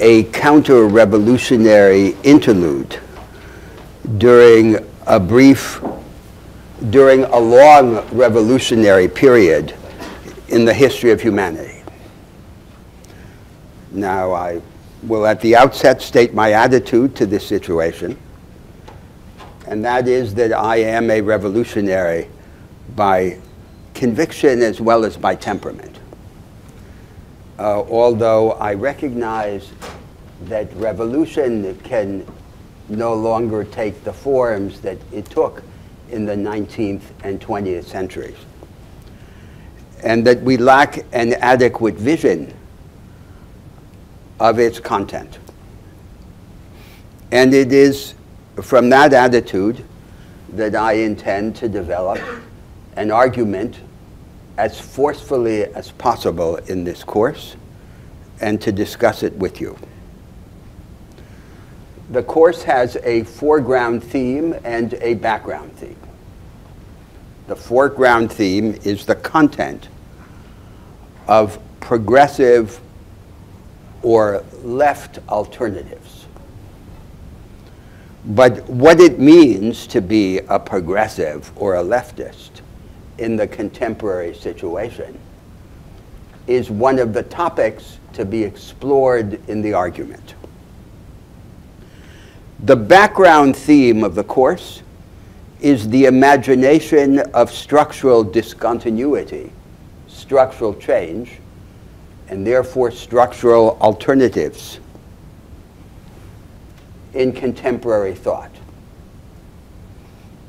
a counter-revolutionary interlude during a brief, during a long revolutionary period in the history of humanity. Now, I will at the outset state my attitude to this situation, and that is that I am a revolutionary by conviction as well as by temperament uh, although I recognize that revolution can no longer take the forms that it took in the 19th and 20th centuries. And that we lack an adequate vision of its content. And it is from that attitude that I intend to develop an argument as forcefully as possible in this course and to discuss it with you. The course has a foreground theme and a background theme. The foreground theme is the content of progressive or left alternatives. But what it means to be a progressive or a leftist in the contemporary situation is one of the topics to be explored in the argument. The background theme of the course is the imagination of structural discontinuity, structural change, and therefore structural alternatives in contemporary thought.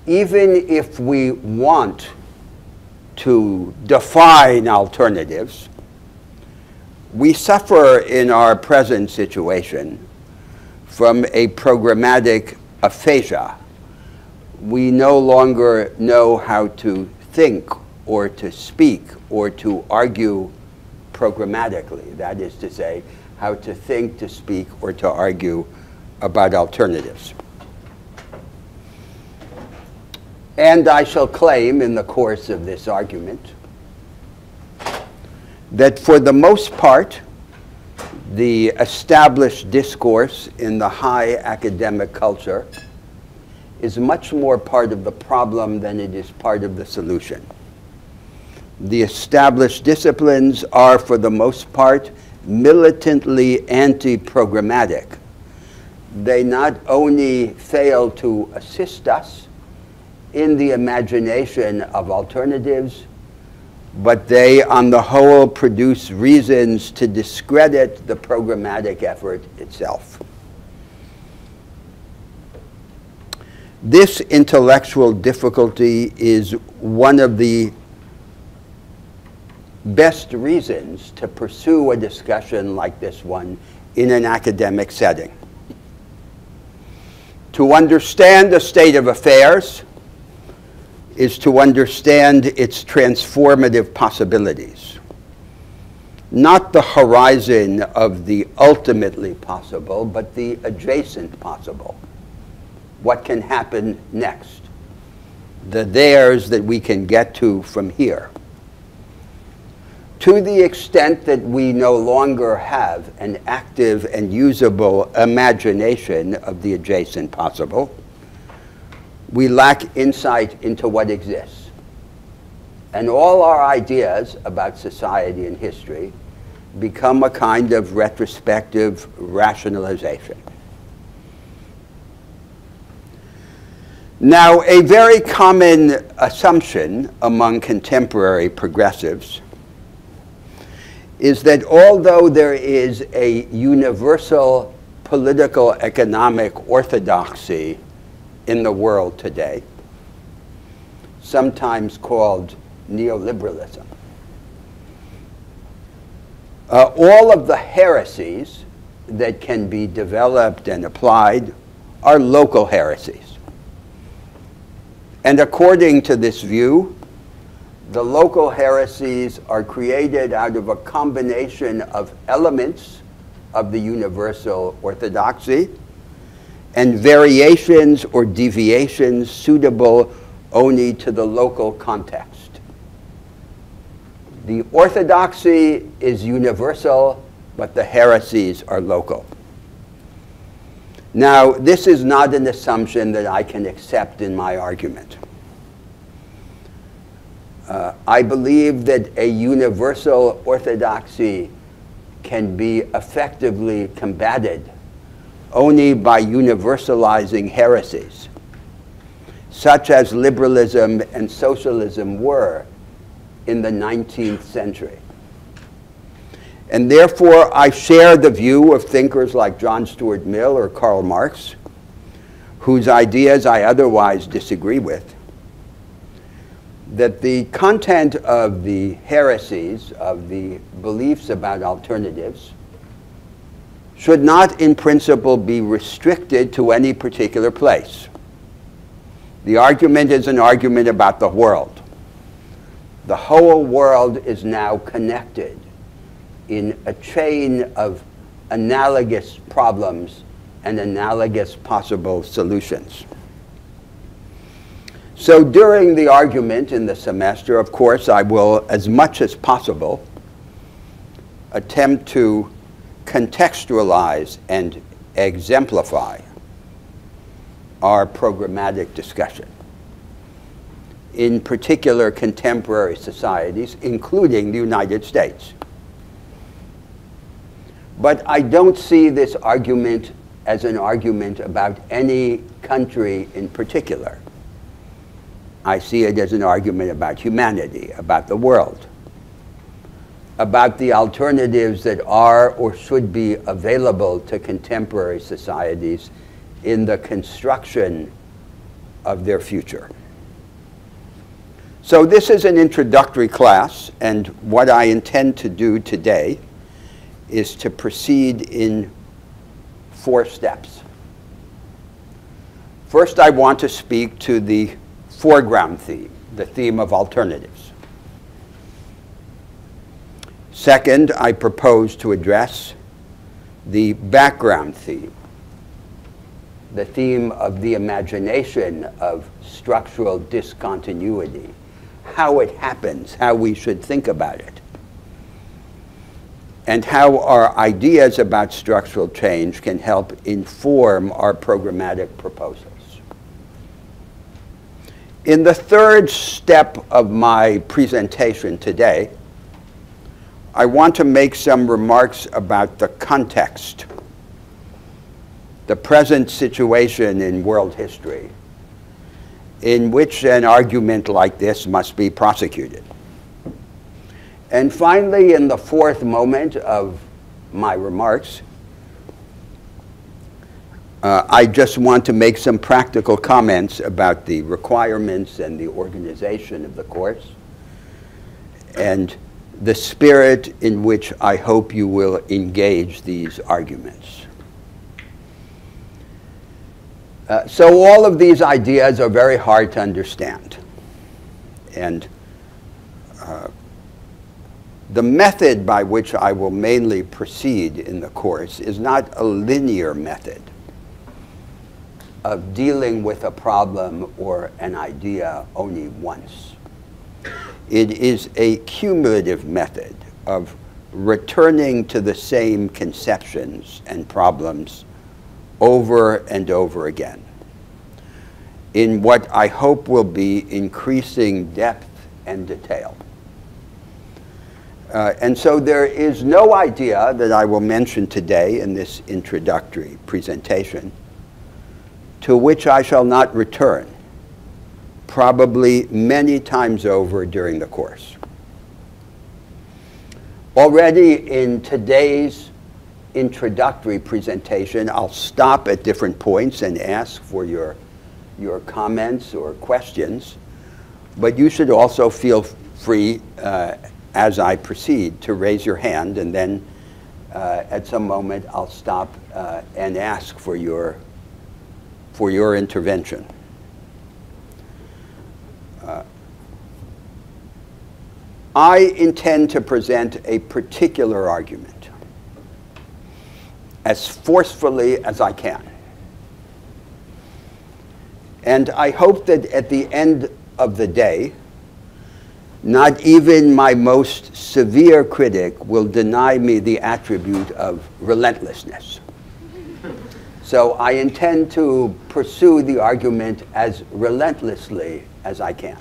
Even if we want to define alternatives. We suffer in our present situation from a programmatic aphasia. We no longer know how to think or to speak or to argue programmatically. That is to say, how to think, to speak, or to argue about alternatives. And I shall claim in the course of this argument that for the most part, the established discourse in the high academic culture is much more part of the problem than it is part of the solution. The established disciplines are, for the most part, militantly anti-programmatic. They not only fail to assist us, in the imagination of alternatives, but they, on the whole, produce reasons to discredit the programmatic effort itself. This intellectual difficulty is one of the best reasons to pursue a discussion like this one in an academic setting. To understand the state of affairs, is to understand its transformative possibilities. Not the horizon of the ultimately possible, but the adjacent possible. What can happen next? The theirs that we can get to from here. To the extent that we no longer have an active and usable imagination of the adjacent possible, we lack insight into what exists. And all our ideas about society and history become a kind of retrospective rationalization. Now, a very common assumption among contemporary progressives is that although there is a universal political economic orthodoxy in the world today, sometimes called neoliberalism. Uh, all of the heresies that can be developed and applied are local heresies. And according to this view, the local heresies are created out of a combination of elements of the universal orthodoxy and variations or deviations suitable only to the local context. The orthodoxy is universal, but the heresies are local. Now, this is not an assumption that I can accept in my argument. Uh, I believe that a universal orthodoxy can be effectively combated only by universalizing heresies, such as liberalism and socialism were in the 19th century. And therefore, I share the view of thinkers like John Stuart Mill or Karl Marx, whose ideas I otherwise disagree with, that the content of the heresies, of the beliefs about alternatives, should not in principle be restricted to any particular place. The argument is an argument about the world. The whole world is now connected in a chain of analogous problems and analogous possible solutions. So during the argument in the semester, of course, I will, as much as possible, attempt to contextualize and exemplify our programmatic discussion. In particular, contemporary societies, including the United States. But I don't see this argument as an argument about any country in particular. I see it as an argument about humanity, about the world, about the alternatives that are or should be available to contemporary societies in the construction of their future. So this is an introductory class, and what I intend to do today is to proceed in four steps. First, I want to speak to the foreground theme, the theme of alternatives. Second, I propose to address the background theme, the theme of the imagination of structural discontinuity, how it happens, how we should think about it and how our ideas about structural change can help inform our programmatic proposals. In the third step of my presentation today, I want to make some remarks about the context, the present situation in world history in which an argument like this must be prosecuted. And finally, in the fourth moment of my remarks, uh, I just want to make some practical comments about the requirements and the organization of the course and the spirit in which I hope you will engage these arguments. Uh, so all of these ideas are very hard to understand. And uh, the method by which I will mainly proceed in the course is not a linear method of dealing with a problem or an idea only once. It is a cumulative method of returning to the same conceptions and problems over and over again in what I hope will be increasing depth and detail. Uh, and so there is no idea that I will mention today in this introductory presentation to which I shall not return, probably many times over during the course. Already in today's introductory presentation, I'll stop at different points and ask for your, your comments or questions, but you should also feel free uh, as I proceed to raise your hand, and then uh, at some moment I'll stop uh, and ask for your, for your intervention. I intend to present a particular argument as forcefully as I can. And I hope that at the end of the day, not even my most severe critic will deny me the attribute of relentlessness. So I intend to pursue the argument as relentlessly as I can.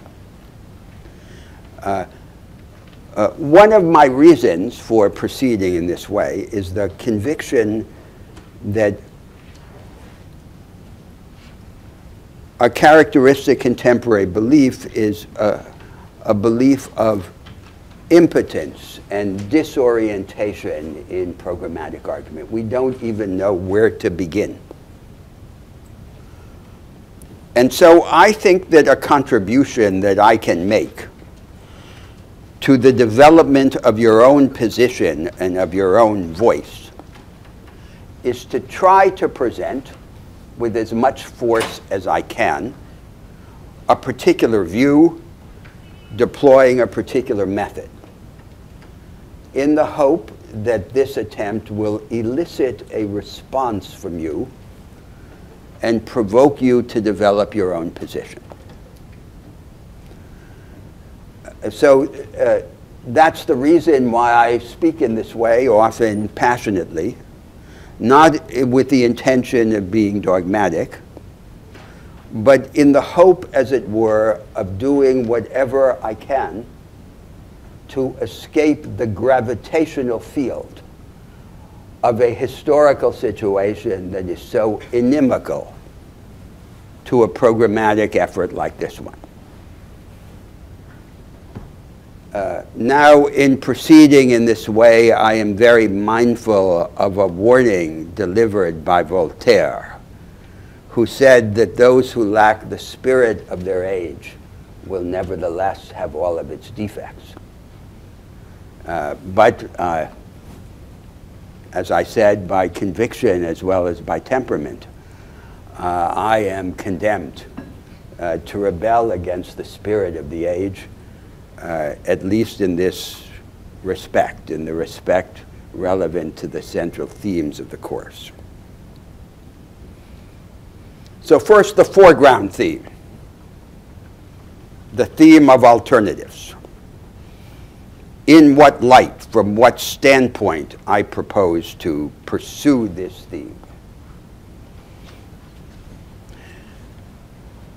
Uh, uh, one of my reasons for proceeding in this way is the conviction that a characteristic contemporary belief is a, a belief of impotence and disorientation in programmatic argument. We don't even know where to begin. And so I think that a contribution that I can make to the development of your own position and of your own voice is to try to present with as much force as I can a particular view deploying a particular method in the hope that this attempt will elicit a response from you and provoke you to develop your own position. So uh, that's the reason why I speak in this way, often passionately, not with the intention of being dogmatic, but in the hope, as it were, of doing whatever I can to escape the gravitational field of a historical situation that is so inimical to a programmatic effort like this one. Uh, now, in proceeding in this way, I am very mindful of a warning delivered by Voltaire, who said that those who lack the spirit of their age will nevertheless have all of its defects. Uh, but uh, as I said, by conviction as well as by temperament, uh, I am condemned uh, to rebel against the spirit of the age, uh, at least in this respect, in the respect relevant to the central themes of the course. So first, the foreground theme, the theme of alternatives in what light, from what standpoint I propose to pursue this theme.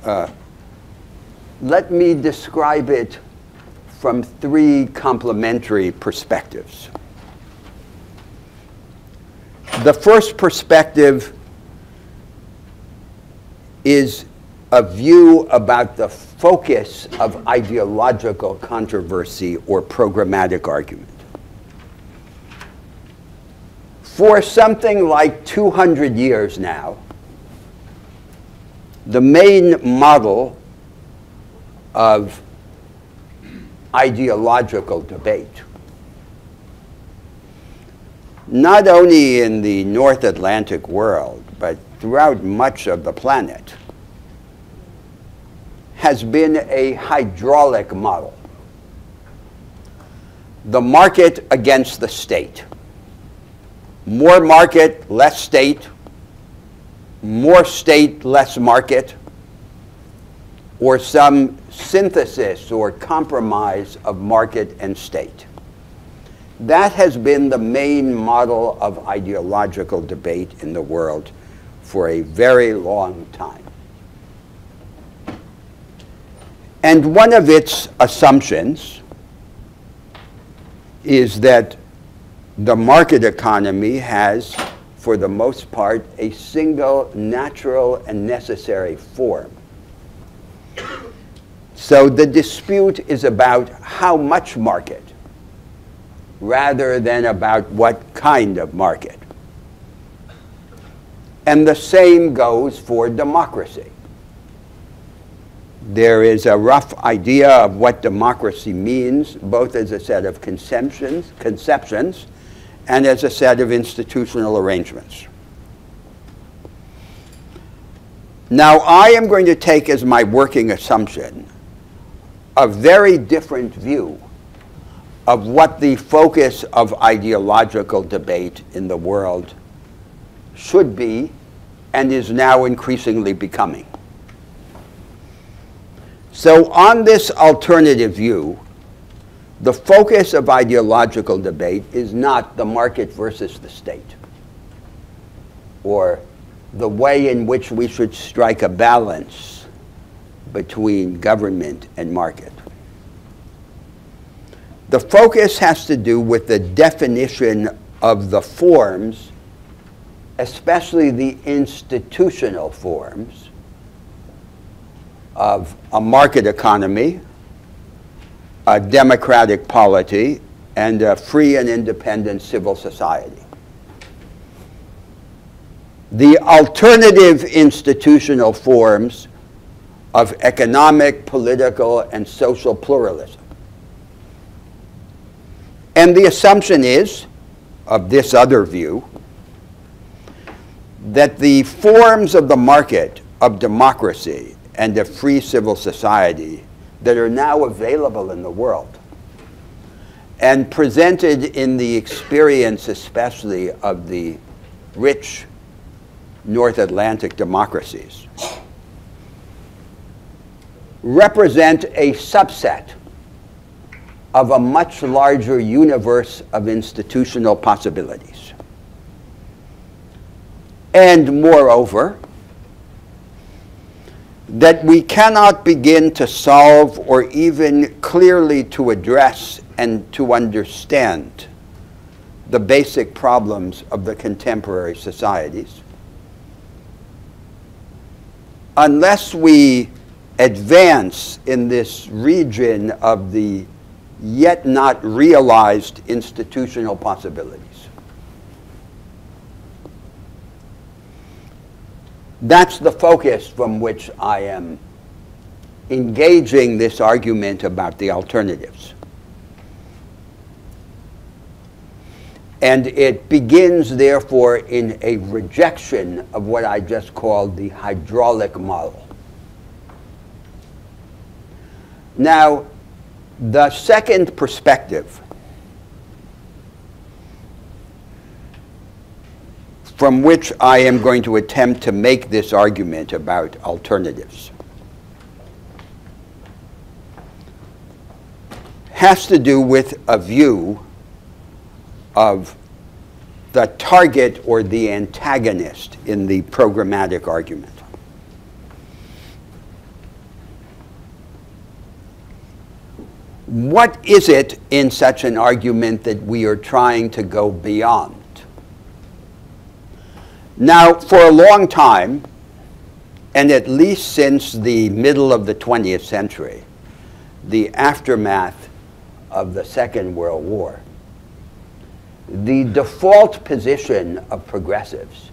Uh, let me describe it from three complementary perspectives. The first perspective is a view about the focus of ideological controversy or programmatic argument. For something like 200 years now, the main model of ideological debate, not only in the North Atlantic world, but throughout much of the planet, has been a hydraulic model. The market against the state. More market, less state. More state, less market. Or some synthesis or compromise of market and state. That has been the main model of ideological debate in the world for a very long time. And one of its assumptions is that the market economy has, for the most part, a single natural and necessary form. So the dispute is about how much market rather than about what kind of market. And the same goes for democracy there is a rough idea of what democracy means, both as a set of conceptions, conceptions and as a set of institutional arrangements. Now, I am going to take as my working assumption a very different view of what the focus of ideological debate in the world should be and is now increasingly becoming. So on this alternative view, the focus of ideological debate is not the market versus the state. or the way in which we should strike a balance between government and market. The focus has to do with the definition of the forms, especially the institutional forms, of a market economy, a democratic polity, and a free and independent civil society. The alternative institutional forms of economic, political, and social pluralism. And the assumption is, of this other view, that the forms of the market of democracy and of free civil society that are now available in the world and presented in the experience especially of the rich North Atlantic democracies represent a subset of a much larger universe of institutional possibilities. And moreover, that we cannot begin to solve or even clearly to address and to understand the basic problems of the contemporary societies unless we advance in this region of the yet not realized institutional possibilities. That's the focus from which I am engaging this argument about the alternatives. And it begins, therefore, in a rejection of what I just called the hydraulic model. Now, the second perspective from which I am going to attempt to make this argument about alternatives has to do with a view of the target or the antagonist in the programmatic argument. What is it in such an argument that we are trying to go beyond? Now, for a long time, and at least since the middle of the 20th century, the aftermath of the Second World War, the default position of progressives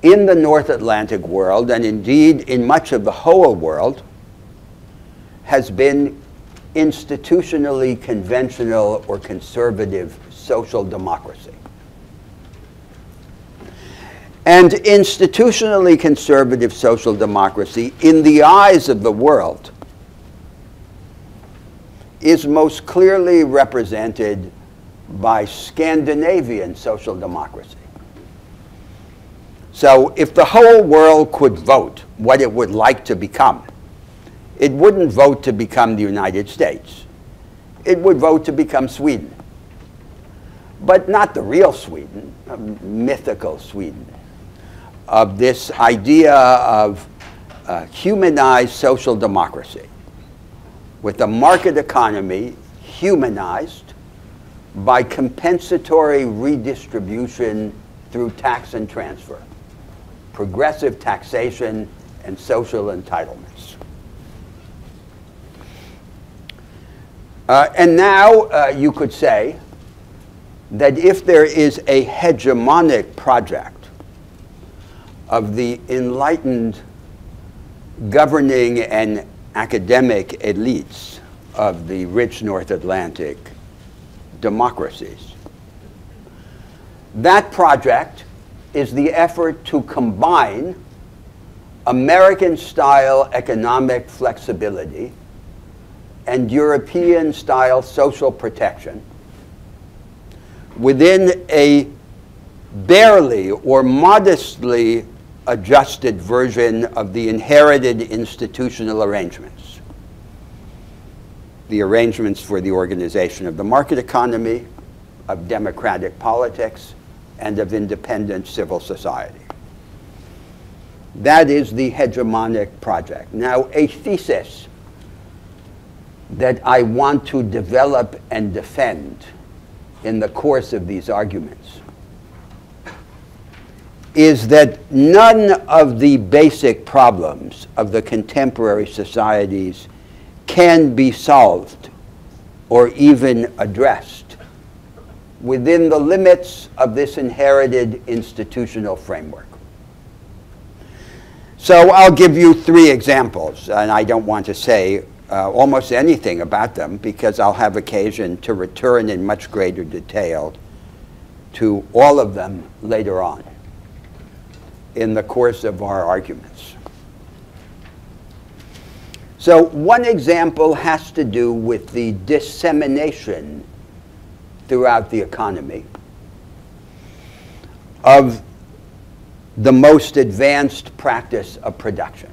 in the North Atlantic world, and indeed in much of the whole world, has been institutionally conventional or conservative social democracy. And institutionally conservative social democracy, in the eyes of the world, is most clearly represented by Scandinavian social democracy. So if the whole world could vote what it would like to become, it wouldn't vote to become the United States. It would vote to become Sweden. But not the real Sweden, mythical Sweden of this idea of uh, humanized social democracy, with the market economy humanized by compensatory redistribution through tax and transfer, progressive taxation, and social entitlements. Uh, and now uh, you could say that if there is a hegemonic project of the enlightened governing and academic elites of the rich North Atlantic democracies. That project is the effort to combine American style economic flexibility and European style social protection within a barely or modestly adjusted version of the inherited institutional arrangements. The arrangements for the organization of the market economy, of democratic politics, and of independent civil society. That is the hegemonic project. Now, a thesis that I want to develop and defend in the course of these arguments is that none of the basic problems of the contemporary societies can be solved or even addressed within the limits of this inherited institutional framework. So I'll give you three examples, and I don't want to say uh, almost anything about them because I'll have occasion to return in much greater detail to all of them later on in the course of our arguments. So one example has to do with the dissemination throughout the economy of the most advanced practice of production.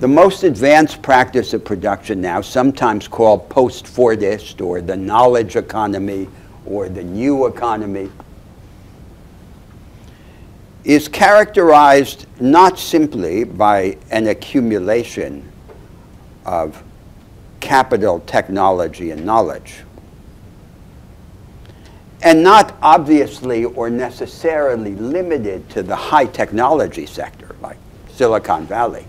The most advanced practice of production now, sometimes called post-Fordist or the knowledge economy or the new economy, is characterized not simply by an accumulation of capital, technology, and knowledge, and not obviously or necessarily limited to the high technology sector like Silicon Valley.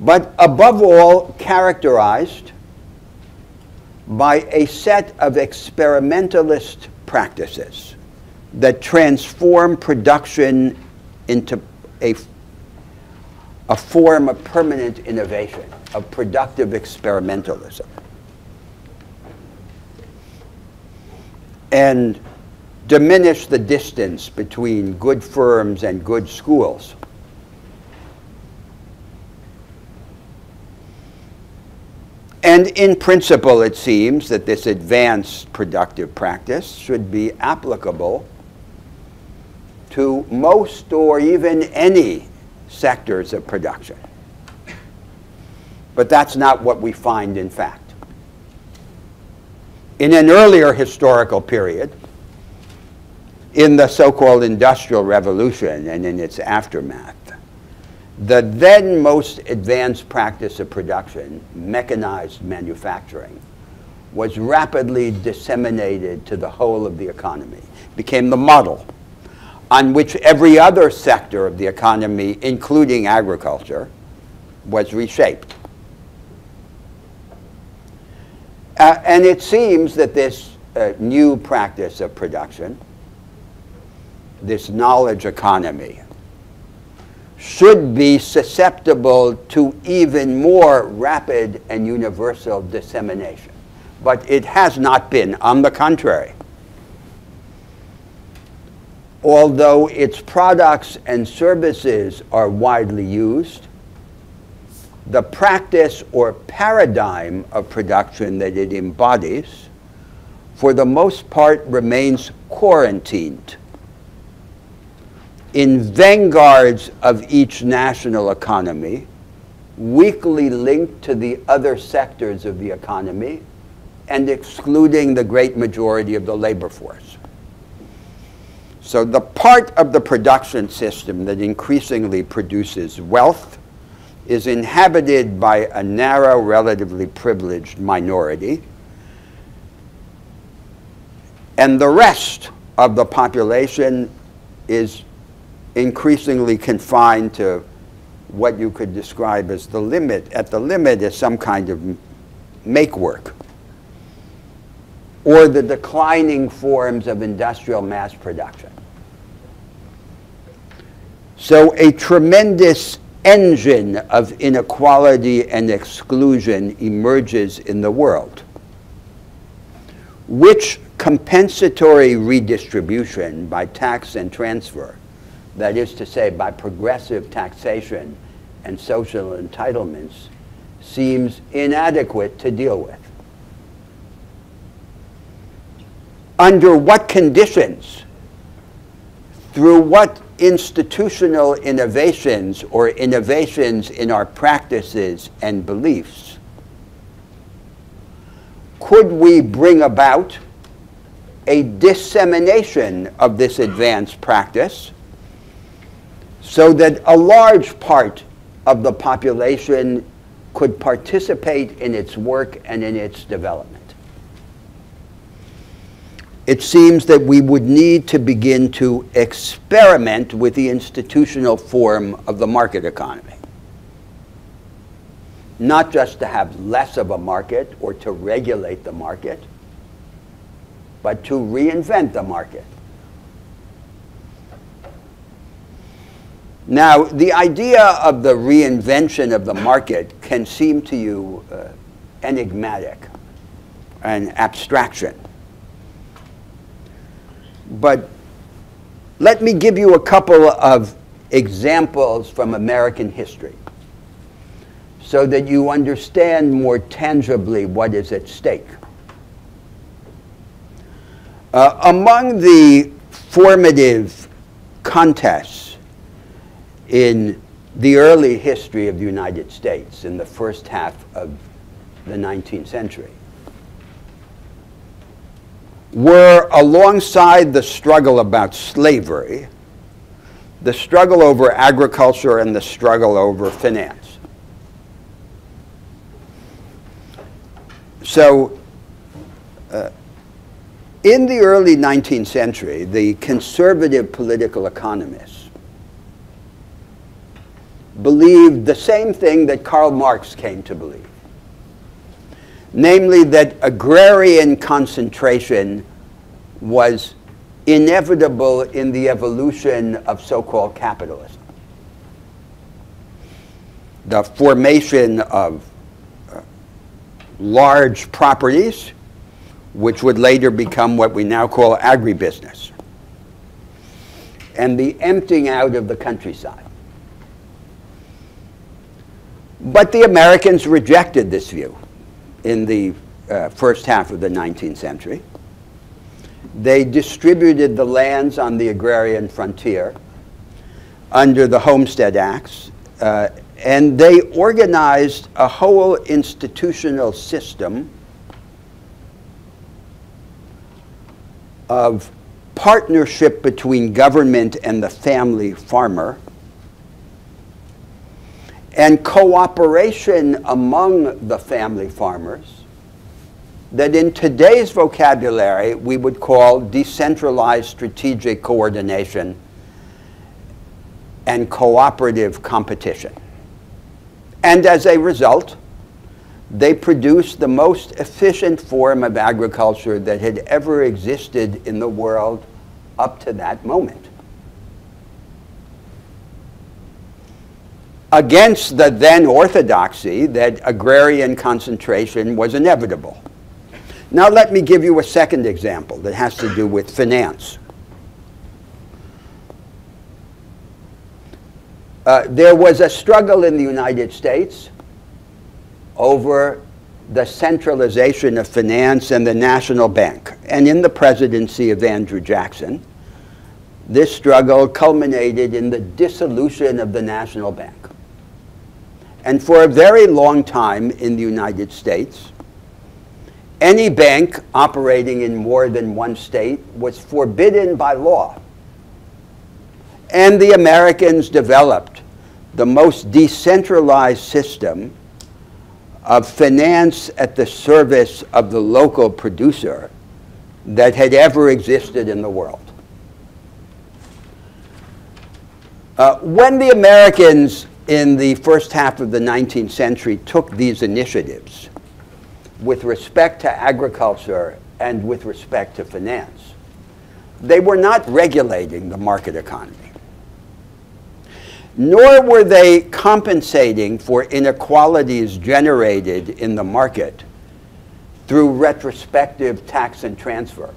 But above all, characterized by a set of experimentalist practices that transform production into a, a form of permanent innovation, of productive experimentalism. And diminish the distance between good firms and good schools. And in principle, it seems that this advanced productive practice should be applicable to most or even any sectors of production. But that's not what we find in fact. In an earlier historical period, in the so-called Industrial Revolution and in its aftermath, the then most advanced practice of production, mechanized manufacturing, was rapidly disseminated to the whole of the economy, became the model on which every other sector of the economy, including agriculture, was reshaped. Uh, and it seems that this uh, new practice of production, this knowledge economy, should be susceptible to even more rapid and universal dissemination. But it has not been, on the contrary. Although its products and services are widely used, the practice or paradigm of production that it embodies, for the most part, remains quarantined in vanguards of each national economy, weakly linked to the other sectors of the economy, and excluding the great majority of the labor force. So the part of the production system that increasingly produces wealth is inhabited by a narrow, relatively privileged minority. And the rest of the population is increasingly confined to what you could describe as the limit. At the limit is some kind of make work or the declining forms of industrial mass production. So a tremendous engine of inequality and exclusion emerges in the world, which compensatory redistribution by tax and transfer, that is to say by progressive taxation and social entitlements, seems inadequate to deal with. Under what conditions, through what institutional innovations or innovations in our practices and beliefs could we bring about a dissemination of this advanced practice so that a large part of the population could participate in its work and in its development. It seems that we would need to begin to experiment with the institutional form of the market economy. Not just to have less of a market or to regulate the market, but to reinvent the market. Now, the idea of the reinvention of the market can seem to you uh, enigmatic, an abstraction. But let me give you a couple of examples from American history so that you understand more tangibly what is at stake. Uh, among the formative contests in the early history of the United States in the first half of the 19th century were alongside the struggle about slavery, the struggle over agriculture and the struggle over finance. So, uh, in the early 19th century, the conservative political economists believed the same thing that Karl Marx came to believe. Namely, that agrarian concentration was inevitable in the evolution of so-called capitalism. The formation of uh, large properties which would later become what we now call agribusiness, and the emptying out of the countryside. But the Americans rejected this view in the uh, first half of the 19th century. They distributed the lands on the agrarian frontier under the Homestead Acts, uh, and they organized a whole institutional system of partnership between government and the family farmer and cooperation among the family farmers that in today's vocabulary we would call decentralized strategic coordination and cooperative competition. And as a result, they produced the most efficient form of agriculture that had ever existed in the world up to that moment. Against the then orthodoxy that agrarian concentration was inevitable. Now let me give you a second example that has to do with finance. Uh, there was a struggle in the United States over the centralization of finance and the national bank. And in the presidency of Andrew Jackson, this struggle culminated in the dissolution of the national bank. And for a very long time in the United States, any bank operating in more than one state was forbidden by law. And the Americans developed the most decentralized system of finance at the service of the local producer that had ever existed in the world. Uh, when the Americans in the first half of the 19th century took these initiatives with respect to agriculture and with respect to finance, they were not regulating the market economy nor were they compensating for inequalities generated in the market through retrospective tax and transfer.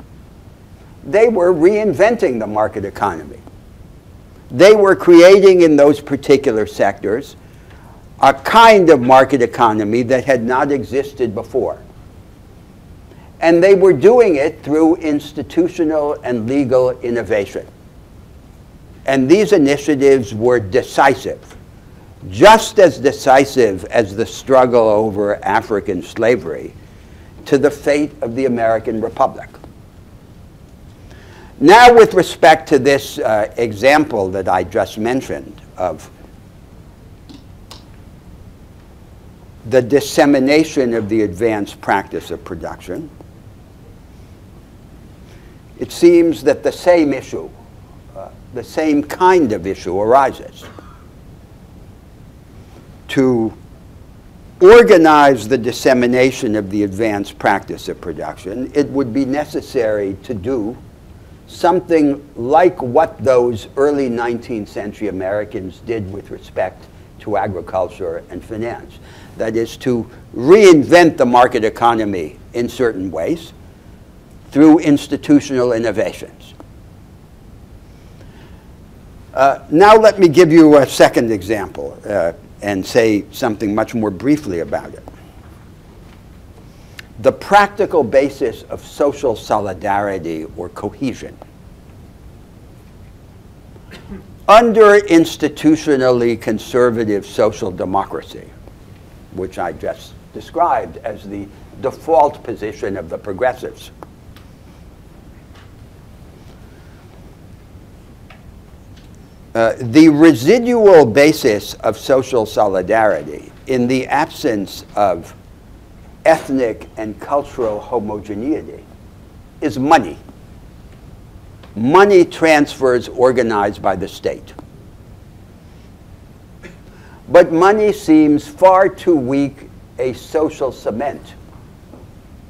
They were reinventing the market economy. They were creating in those particular sectors a kind of market economy that had not existed before. And they were doing it through institutional and legal innovation. And these initiatives were decisive, just as decisive as the struggle over African slavery to the fate of the American Republic. Now, with respect to this uh, example that I just mentioned of the dissemination of the advanced practice of production, it seems that the same issue, uh, the same kind of issue arises. To organize the dissemination of the advanced practice of production, it would be necessary to do something like what those early 19th century Americans did with respect to agriculture and finance. That is to reinvent the market economy in certain ways through institutional innovations. Uh, now let me give you a second example uh, and say something much more briefly about it the practical basis of social solidarity or cohesion. Under institutionally conservative social democracy, which I just described as the default position of the progressives, uh, the residual basis of social solidarity in the absence of ethnic and cultural homogeneity is money. Money transfers organized by the state. But money seems far too weak a social cement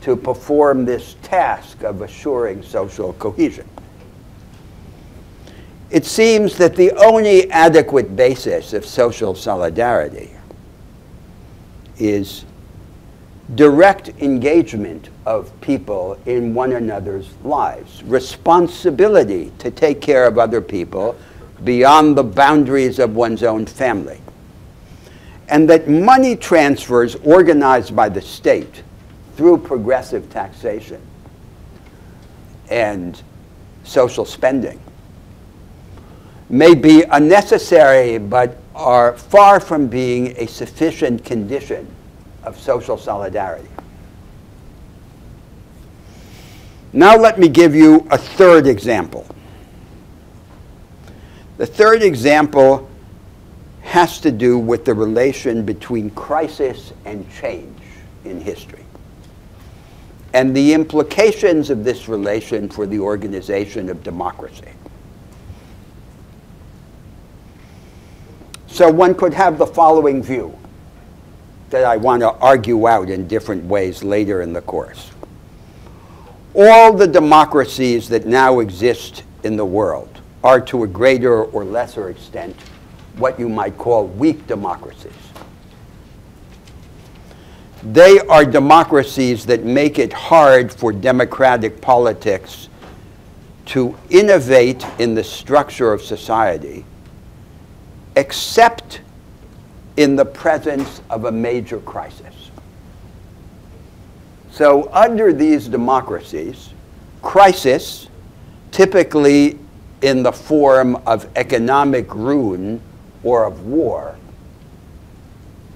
to perform this task of assuring social cohesion. It seems that the only adequate basis of social solidarity is direct engagement of people in one another's lives, responsibility to take care of other people beyond the boundaries of one's own family. And that money transfers organized by the state through progressive taxation and social spending may be unnecessary but are far from being a sufficient condition of social solidarity. Now let me give you a third example. The third example has to do with the relation between crisis and change in history and the implications of this relation for the organization of democracy. So one could have the following view that I want to argue out in different ways later in the course. All the democracies that now exist in the world are to a greater or lesser extent what you might call weak democracies. They are democracies that make it hard for democratic politics to innovate in the structure of society except in the presence of a major crisis. So under these democracies, crisis, typically in the form of economic ruin or of war,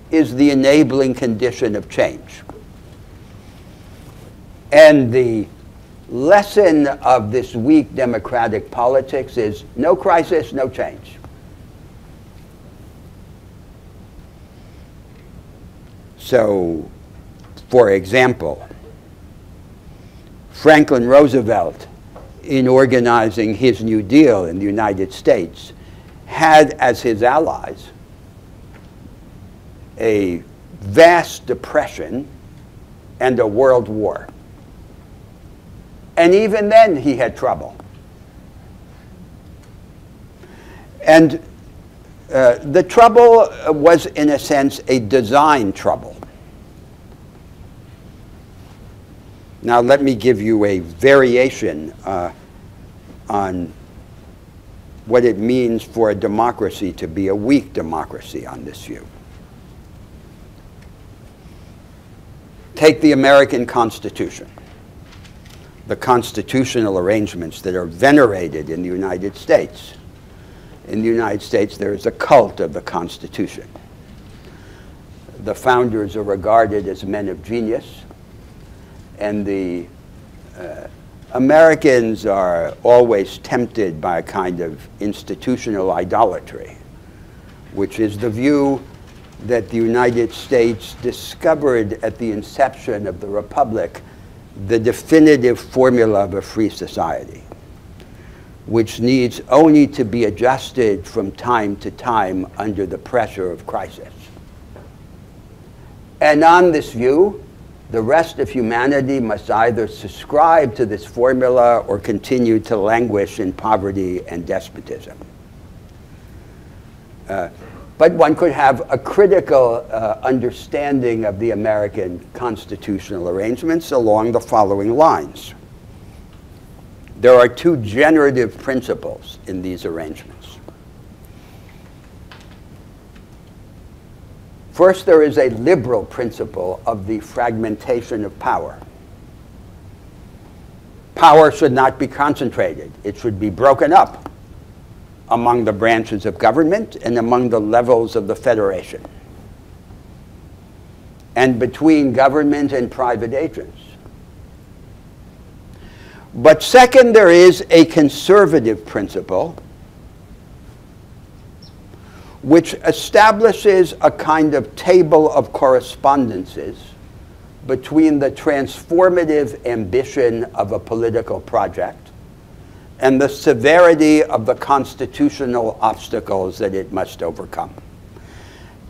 is the enabling condition of change. And the lesson of this weak democratic politics is no crisis, no change. So, for example, Franklin Roosevelt, in organizing his New Deal in the United States, had as his allies a vast depression and a world war. And even then, he had trouble. And uh, the trouble was, in a sense, a design trouble. Now, let me give you a variation uh, on what it means for a democracy to be a weak democracy on this view. Take the American Constitution, the constitutional arrangements that are venerated in the United States in the United States, there is a cult of the Constitution. The founders are regarded as men of genius, and the uh, Americans are always tempted by a kind of institutional idolatry, which is the view that the United States discovered at the inception of the Republic the definitive formula of a free society, which needs only to be adjusted from time to time under the pressure of crisis. And on this view, the rest of humanity must either subscribe to this formula or continue to languish in poverty and despotism. Uh, but one could have a critical uh, understanding of the American constitutional arrangements along the following lines. There are two generative principles in these arrangements. First, there is a liberal principle of the fragmentation of power. Power should not be concentrated. It should be broken up among the branches of government and among the levels of the federation and between government and private agents. But second, there is a conservative principle which establishes a kind of table of correspondences between the transformative ambition of a political project and the severity of the constitutional obstacles that it must overcome.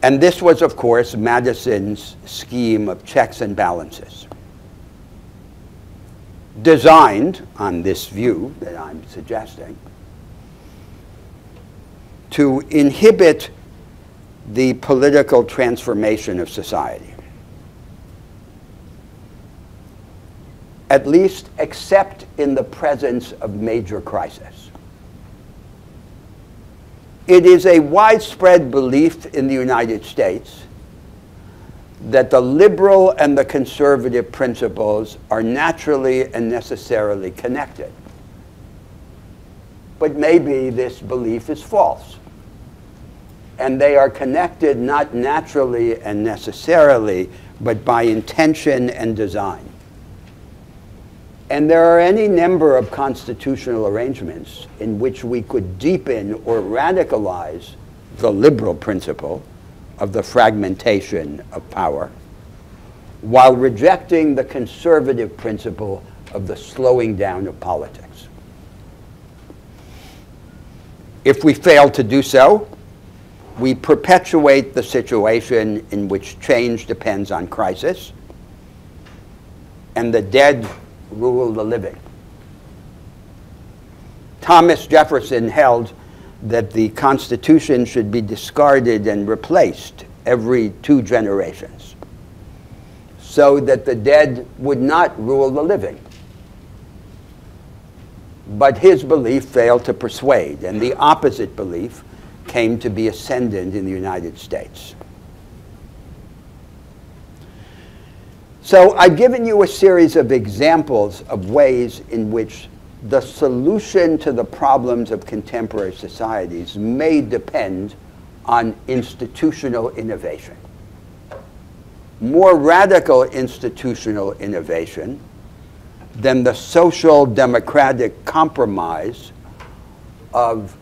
And this was, of course, Madison's scheme of checks and balances, designed on this view that I'm suggesting to inhibit the political transformation of society. at least except in the presence of major crisis. It is a widespread belief in the United States that the liberal and the conservative principles are naturally and necessarily connected. But maybe this belief is false. And they are connected not naturally and necessarily, but by intention and design. And there are any number of constitutional arrangements in which we could deepen or radicalize the liberal principle of the fragmentation of power while rejecting the conservative principle of the slowing down of politics. If we fail to do so, we perpetuate the situation in which change depends on crisis, and the dead rule the living. Thomas Jefferson held that the Constitution should be discarded and replaced every two generations so that the dead would not rule the living. But his belief failed to persuade, and the opposite belief came to be ascendant in the United States. So I've given you a series of examples of ways in which the solution to the problems of contemporary societies may depend on institutional innovation. More radical institutional innovation than the social democratic compromise of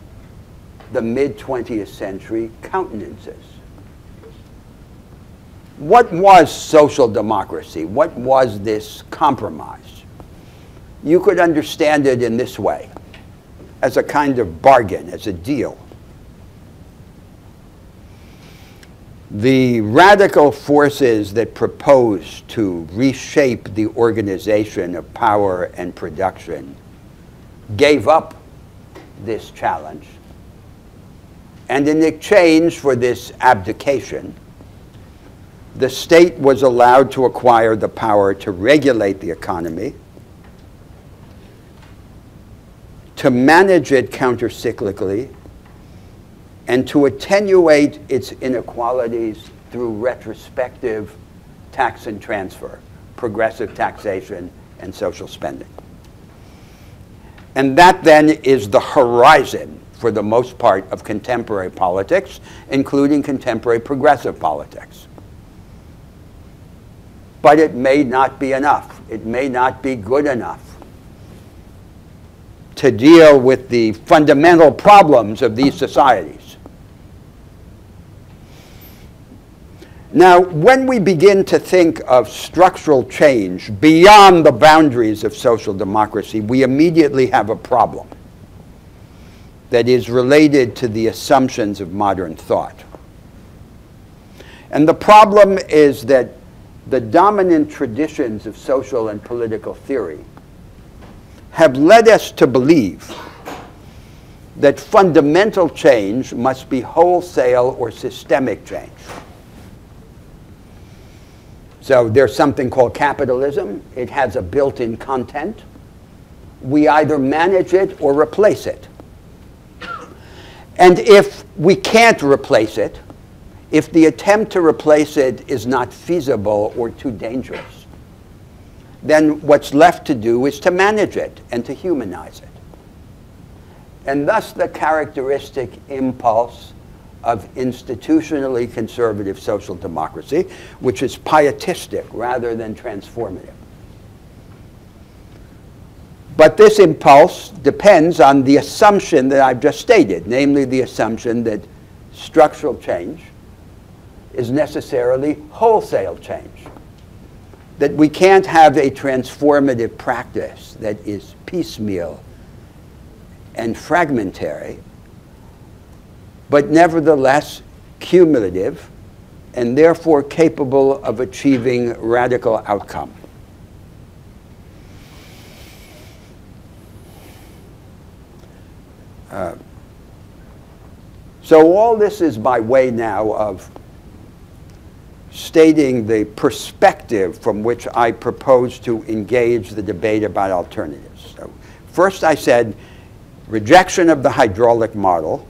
the mid 20th century countenances what was social democracy? What was this compromise? You could understand it in this way as a kind of bargain, as a deal. The radical forces that proposed to reshape the organization of power and production gave up this challenge. And in exchange for this abdication, the state was allowed to acquire the power to regulate the economy, to manage it countercyclically, and to attenuate its inequalities through retrospective tax and transfer, progressive taxation, and social spending. And that then is the horizon for the most part of contemporary politics, including contemporary progressive politics but it may not be enough. It may not be good enough. To deal with the fundamental problems of these societies. Now, when we begin to think of structural change beyond the boundaries of social democracy, we immediately have a problem that is related to the assumptions of modern thought. And the problem is that the dominant traditions of social and political theory have led us to believe that fundamental change must be wholesale or systemic change. So there's something called capitalism. It has a built-in content. We either manage it or replace it. And if we can't replace it, if the attempt to replace it is not feasible or too dangerous, then what's left to do is to manage it and to humanize it. And thus the characteristic impulse of institutionally conservative social democracy, which is pietistic rather than transformative. But this impulse depends on the assumption that I've just stated, namely the assumption that structural change is necessarily wholesale change. That we can't have a transformative practice that is piecemeal and fragmentary, but nevertheless cumulative and therefore capable of achieving radical outcome. Uh, so all this is by way now of stating the perspective from which I propose to engage the debate about alternatives. So first I said rejection of the hydraulic model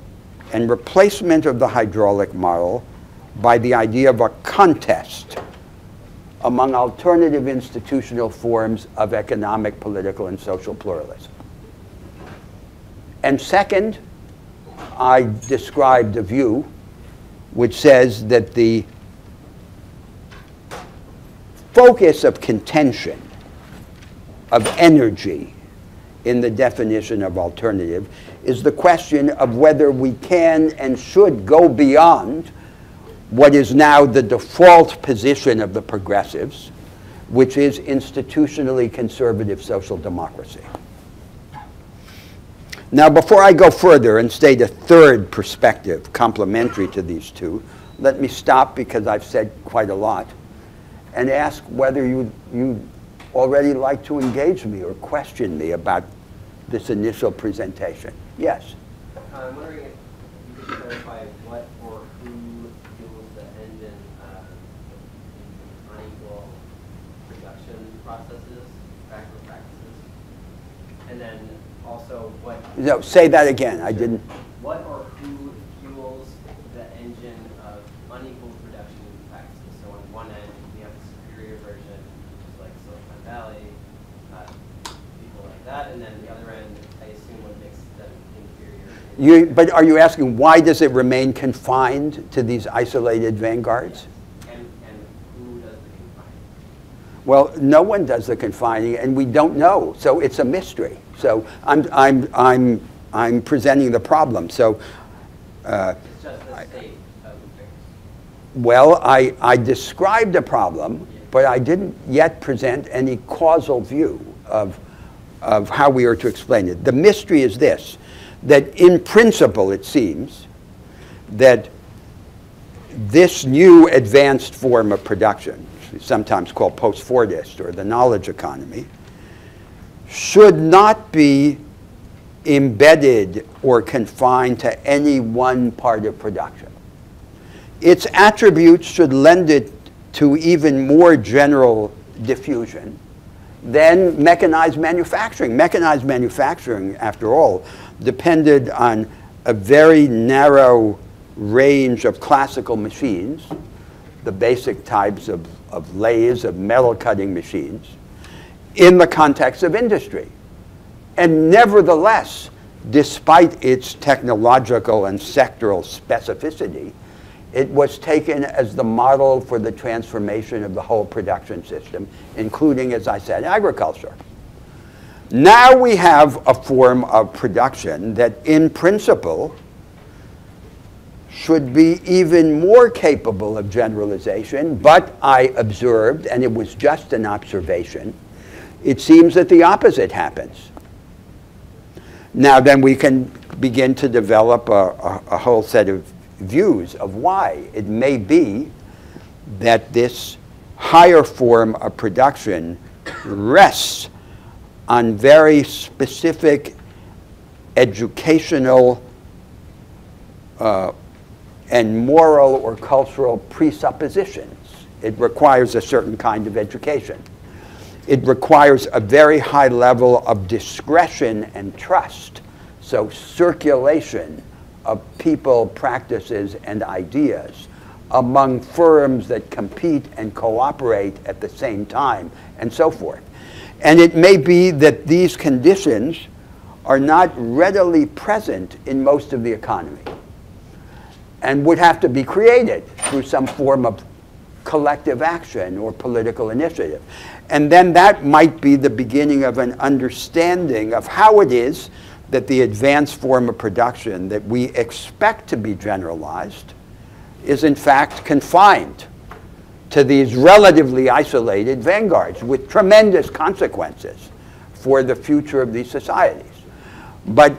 and replacement of the hydraulic model by the idea of a contest among alternative institutional forms of economic, political, and social pluralism. And second, I described a view which says that the focus of contention, of energy in the definition of alternative is the question of whether we can and should go beyond what is now the default position of the progressives, which is institutionally conservative social democracy. Now, before I go further and state a third perspective complementary to these two, let me stop because I've said quite a lot and ask whether you, you already like to engage me or question me about this initial presentation. Yes? Uh, I'm wondering if you could clarify what or who fuels the engine uh, in unequal production processes, practical practices, and then also what... No, say that again. I didn't... What or who fuels the engine of unequal production practices? So on one end, we have the superior version, which is like Silicon Valley, uh, people like that, and then the other end, I assume what makes them inferior. You, but are you asking why does it remain confined to these isolated vanguards? And, and who does the confining? Well, no one does the confining, and we don't know. So it's a mystery. So I'm, I'm, I'm, I'm presenting the problem. So, uh, It's just the state of affairs. well, I, I described a problem, but I didn't yet present any causal view of, of how we are to explain it. The mystery is this, that in principle, it seems, that this new advanced form of production, sometimes called post-Fordist or the knowledge economy, should not be embedded or confined to any one part of production. Its attributes should lend it to even more general diffusion than mechanized manufacturing. Mechanized manufacturing, after all, depended on a very narrow range of classical machines, the basic types of, of lathes, of metal cutting machines, in the context of industry. And nevertheless, despite its technological and sectoral specificity, it was taken as the model for the transformation of the whole production system, including, as I said, agriculture. Now we have a form of production that, in principle, should be even more capable of generalization, but I observed, and it was just an observation, it seems that the opposite happens. Now, then we can begin to develop a, a, a whole set of views of why it may be that this higher form of production rests on very specific educational uh, and moral or cultural presuppositions. It requires a certain kind of education. It requires a very high level of discretion and trust. So circulation of people, practices, and ideas among firms that compete and cooperate at the same time, and so forth. And it may be that these conditions are not readily present in most of the economy and would have to be created through some form of collective action or political initiative. And then that might be the beginning of an understanding of how it is that the advanced form of production that we expect to be generalized is in fact confined to these relatively isolated vanguards with tremendous consequences for the future of these societies. But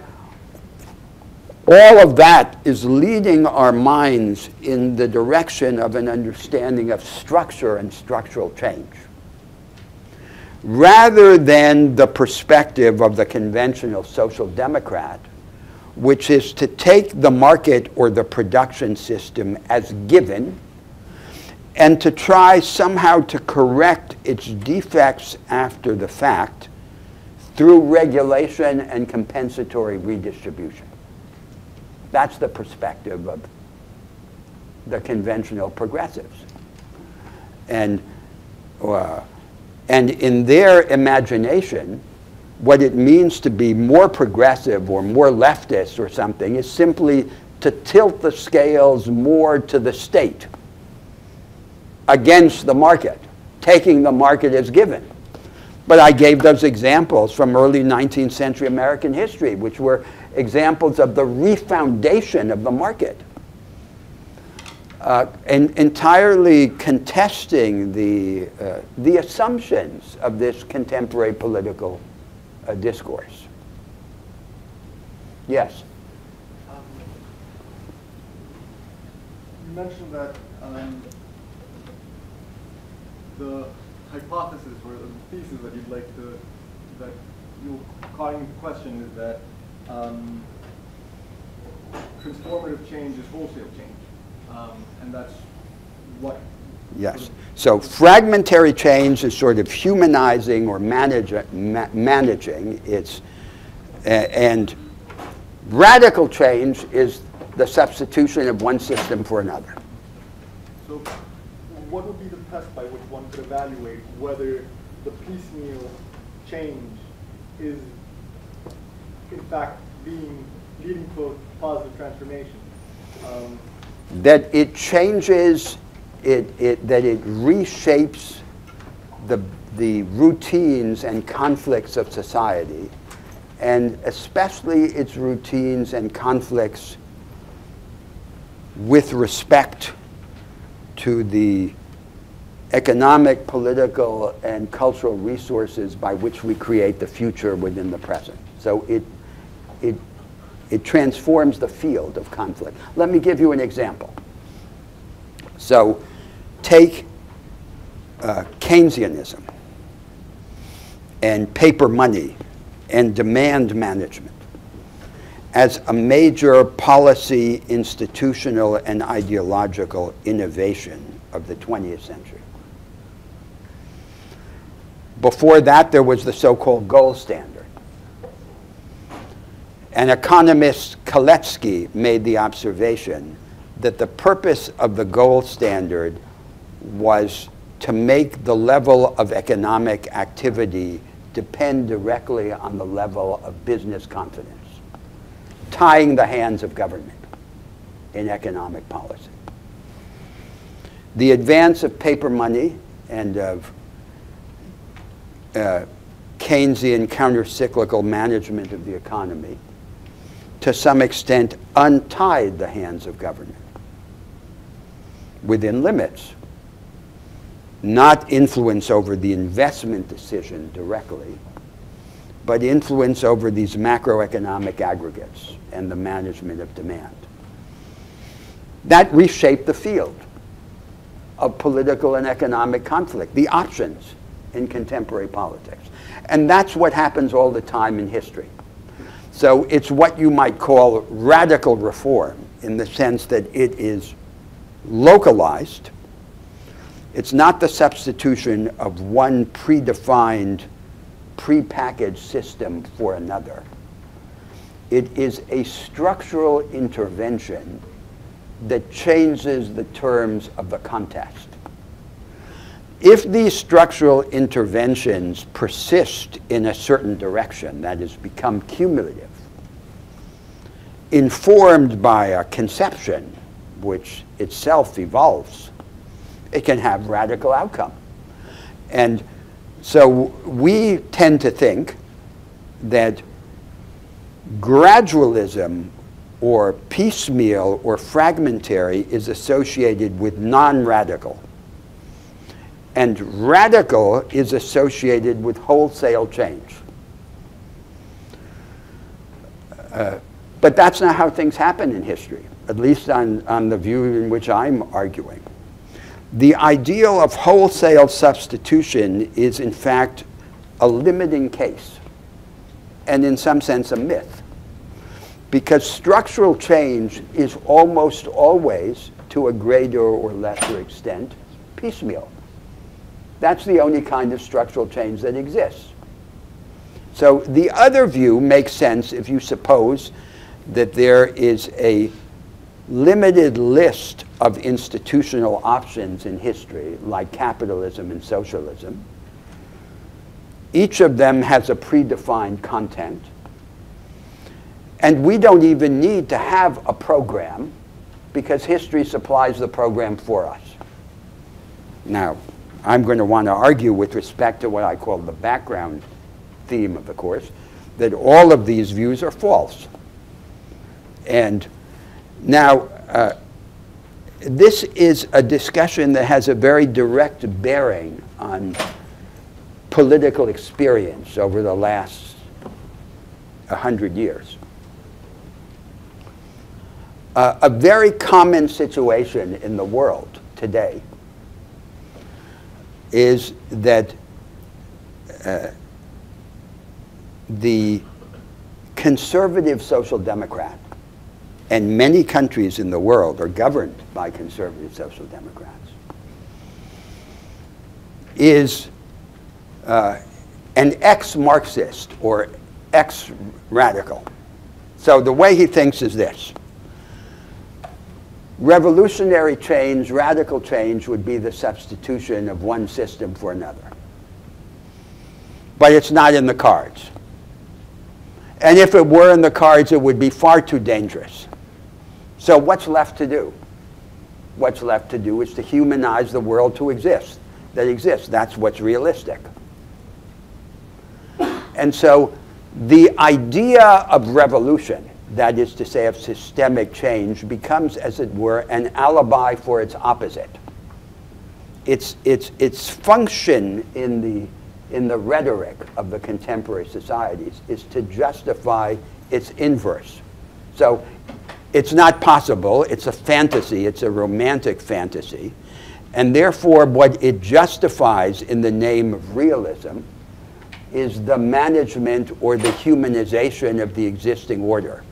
all of that is leading our minds in the direction of an understanding of structure and structural change. Rather than the perspective of the conventional social democrat, which is to take the market or the production system as given and to try somehow to correct its defects after the fact through regulation and compensatory redistribution. That's the perspective of the conventional progressives. And, uh, and in their imagination, what it means to be more progressive or more leftist or something is simply to tilt the scales more to the state against the market, taking the market as given. But I gave those examples from early 19th century American history, which were examples of the refoundation of the market. Uh, and entirely contesting the, uh, the assumptions of this contemporary political uh, discourse. Yes? Um, you mentioned that um, the hypothesis or the thesis that you'd like to, that you're calling into question is that um, transformative change is wholesale change. Um, and that's what Yes. So fragmentary change is sort of humanizing or manage, ma managing. It's, uh, and radical change is the substitution of one system for another. So what would be the test by which one could evaluate whether the piecemeal change is in fact being leading to a positive transformation? Um, that it changes, it, it, that it reshapes the, the routines and conflicts of society, and especially its routines and conflicts with respect to the economic, political, and cultural resources by which we create the future within the present. So it, it, it transforms the field of conflict. Let me give you an example. So take uh, Keynesianism and paper money and demand management as a major policy, institutional, and ideological innovation of the 20th century. Before that, there was the so-called gold standard. And economist Kalecki made the observation that the purpose of the gold standard was to make the level of economic activity depend directly on the level of business confidence, tying the hands of government in economic policy. The advance of paper money and of uh, Keynesian countercyclical management of the economy to some extent untied the hands of government within limits. Not influence over the investment decision directly, but influence over these macroeconomic aggregates and the management of demand. That reshaped the field of political and economic conflict, the options in contemporary politics. And that's what happens all the time in history. So it's what you might call radical reform in the sense that it is localized. It's not the substitution of one predefined, prepackaged system for another. It is a structural intervention that changes the terms of the contest. If these structural interventions persist in a certain direction, that is, become cumulative, informed by a conception which itself evolves, it can have radical outcome. And so we tend to think that gradualism or piecemeal or fragmentary is associated with non-radical. And radical is associated with wholesale change. Uh, but that's not how things happen in history, at least on, on the view in which I'm arguing. The ideal of wholesale substitution is, in fact, a limiting case, and in some sense, a myth. Because structural change is almost always, to a greater or lesser extent, piecemeal. That's the only kind of structural change that exists. So the other view makes sense if you suppose that there is a limited list of institutional options in history, like capitalism and socialism. Each of them has a predefined content. And we don't even need to have a program because history supplies the program for us. Now, I'm going to want to argue with respect to what I call the background theme of the course, that all of these views are false. And now, uh, this is a discussion that has a very direct bearing on political experience over the last 100 years. Uh, a very common situation in the world today is that uh, the conservative social democrat and many countries in the world are governed by conservative social democrats, is uh, an ex-Marxist or ex-radical. So the way he thinks is this. Revolutionary change, radical change would be the substitution of one system for another. But it's not in the cards. And if it were in the cards, it would be far too dangerous. So what's left to do? What's left to do is to humanize the world to exist, that exists. That's what's realistic. And so the idea of revolution, that is to say of systemic change, becomes, as it were, an alibi for its opposite. Its, its, its function in the, in the rhetoric of the contemporary societies is to justify its inverse. So it's not possible. It's a fantasy. It's a romantic fantasy. And therefore, what it justifies in the name of realism is the management or the humanization of the existing order.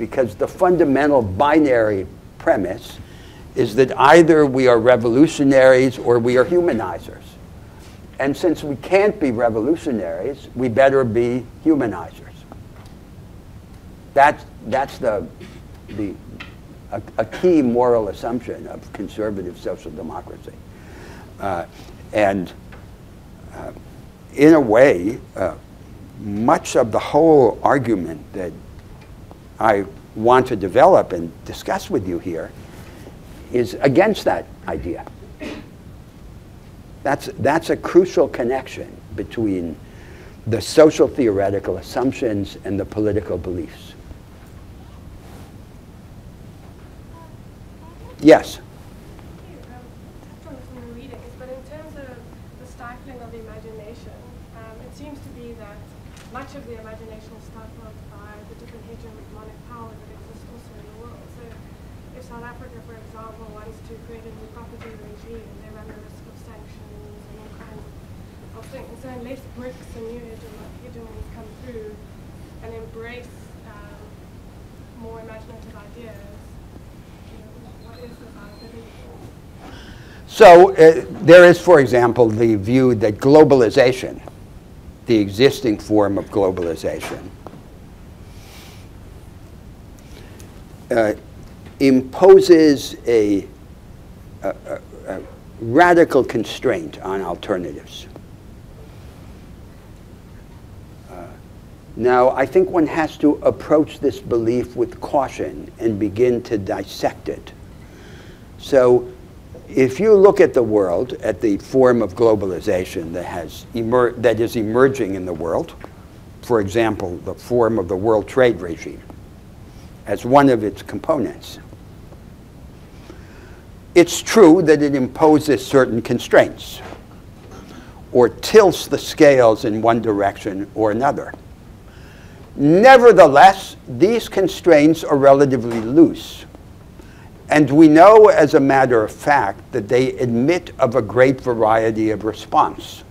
Because the fundamental binary premise is that either we are revolutionaries or we are humanizers. And since we can't be revolutionaries, we better be humanizers. That's, that's the the, a, a, key moral assumption of conservative social democracy. Uh, and uh, in a way, uh, much of the whole argument that I want to develop and discuss with you here is against that idea. That's, that's a crucial connection between the social theoretical assumptions and the political beliefs. Yes? from the reading, but in terms of the stifling of imagination, um, it seems to be that much of the imagination is stifled by the different hegemonic powers that exist also in the world. So if South Africa, for example, wants to create a new property regime, they run the risk of sanctions and all kinds of things. And so unless BRICS and new hegemonies come through and embrace um, more imaginative ideas, you know, what is the viability? So uh, there is, for example, the view that globalization, the existing form of globalization, uh, imposes a, a, a, a radical constraint on alternatives. Uh, Now, I think one has to approach this belief with caution and begin to dissect it. So, if you look at the world, at the form of globalization that, has emer- that is emerging in the world, for example, the form of the World Trade Regime, as one of its components, it's true that it imposes certain constraints or tilts the scales in one direction or another. Nevertheless, these constraints are relatively loose. And we know, as a matter of fact, that they admit of a great variety of response.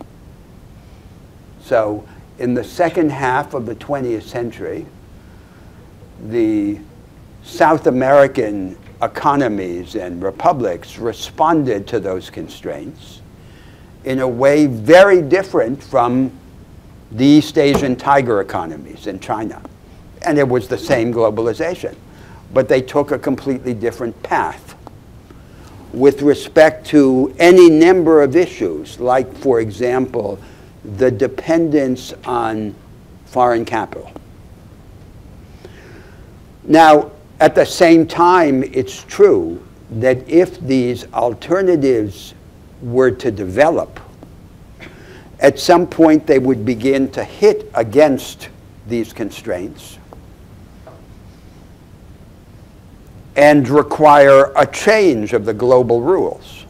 So, in the second half of the 20th century, the South American economies and republics responded to those constraints in a way very different from the East Asian tiger economies in China. And it was the same globalization but they took a completely different path with respect to any number of issues, like, for example, the dependence on foreign capital. Now, at the same time, it's true that if these alternatives were to develop, at some point they would begin to hit against these constraints and require a change of the global rules.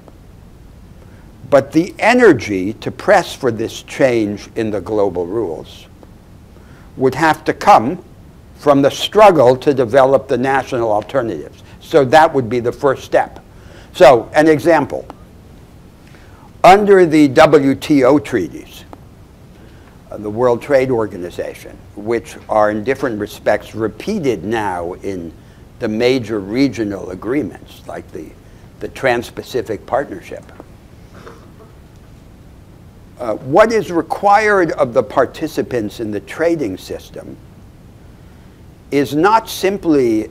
But the energy to press for this change in the global rules would have to come from the struggle to develop the national alternatives. So that would be the first step. So, an example. Under the WTO treaties, uh, the World Trade Organization, which are in different respects repeated now in the major regional agreements, like the, the Trans-Pacific Partnership. Uh, what is required of the participants in the trading system is not simply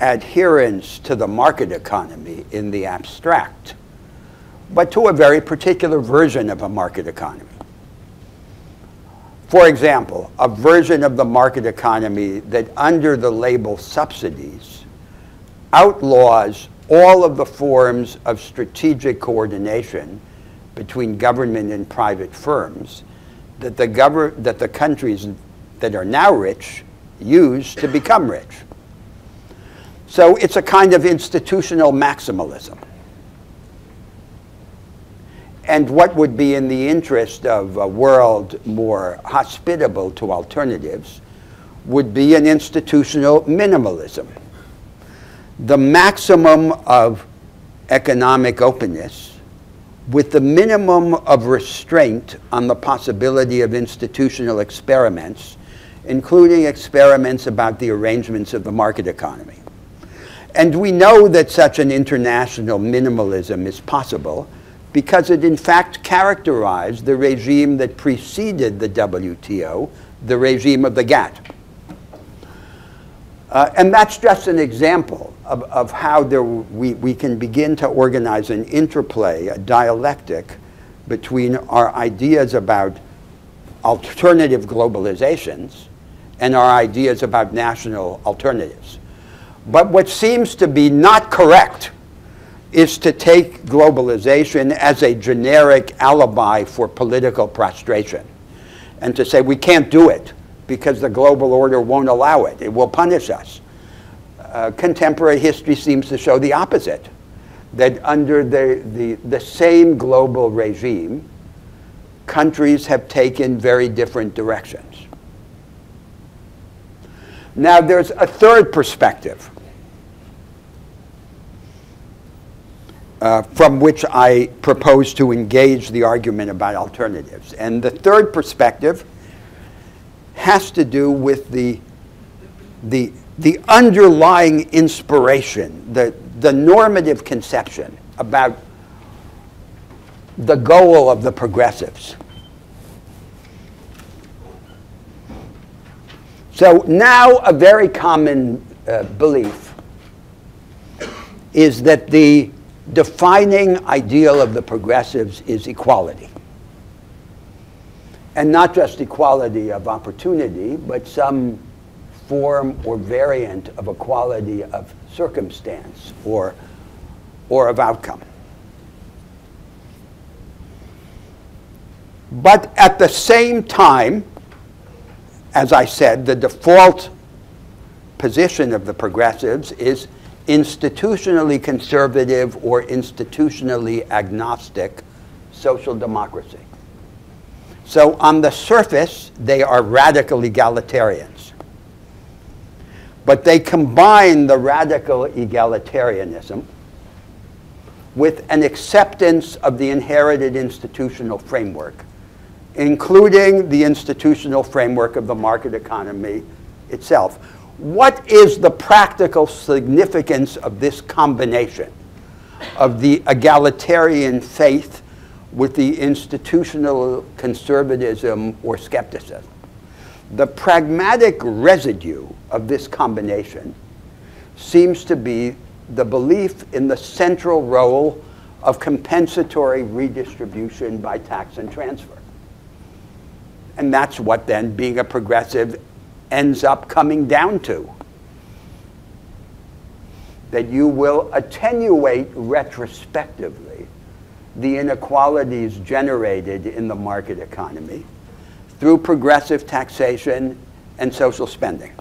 adherence to the market economy in the abstract, but to a very particular version of a market economy. For example, a version of the market economy that under the label subsidies outlaws all of the forms of strategic coordination between government and private firms that the, that the countries that are now rich use to become rich. So it's a kind of institutional maximalism and what would be in the interest of a world more hospitable to alternatives would be an institutional minimalism. The maximum of economic openness with the minimum of restraint on the possibility of institutional experiments, including experiments about the arrangements of the market economy. And we know that such an international minimalism is possible because it in fact characterized the regime that preceded the WTO, the regime of the GATT. Uh, and that's just an example of, of how there we, we can begin to organize an interplay, a dialectic between our ideas about alternative globalizations and our ideas about national alternatives. But what seems to be not correct is to take globalization as a generic alibi for political prostration. and to say we can't do it because the global order won't allow it. It will punish us. Uh, contemporary history seems to show the opposite, that under the, the, the same global regime, countries have taken very different directions. Now, there's a third perspective uh, from which I propose to engage the argument about alternatives. And the third perspective has to do with the, the, the underlying inspiration, the, the normative conception about the goal of the progressives. So now a very common uh, belief is that the defining ideal of the progressives is equality. And not just equality of opportunity, but some form or variant of equality of circumstance or, or of outcome. But at the same time, as I said, the default position of the progressives is institutionally conservative or institutionally agnostic social democracy. So on the surface, they are radical egalitarians. But they combine the radical egalitarianism with an acceptance of the inherited institutional framework including the institutional framework of the market economy itself. What is the practical significance of this combination of the egalitarian faith with the institutional conservatism or skepticism? The pragmatic residue of this combination seems to be the belief in the central role of compensatory redistribution by tax and transfer. And that's what then being a progressive ends up coming down to. That you will attenuate retrospectively the inequalities generated in the market economy through progressive taxation and social spending.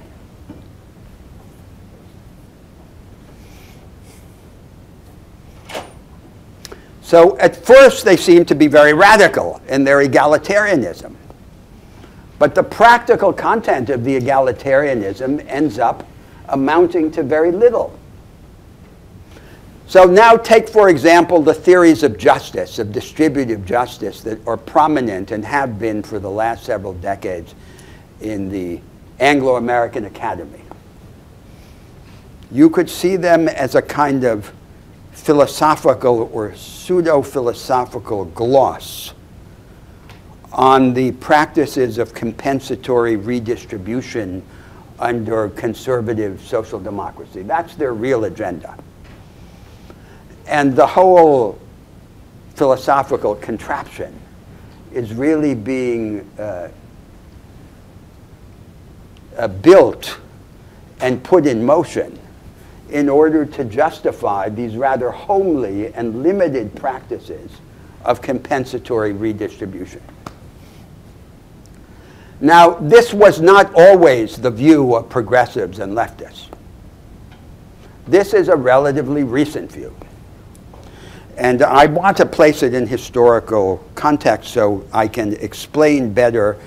So at first they seem to be very radical in their egalitarianism. But the practical content of the egalitarianism ends up amounting to very little. So now take, for example, the theories of justice, of distributive justice that are prominent and have been for the last several decades in the Anglo-American Academy. You could see them as a kind of philosophical or pseudo-philosophical gloss on the practices of compensatory redistribution under conservative social democracy. That's their real agenda. And the whole philosophical contraption is really being uh, uh, built and put in motion in order to justify these rather homely and limited practices of compensatory redistribution. Now, this was not always the view of progressives and leftists. This is a relatively recent view. And I want to place it in historical context so I can explain better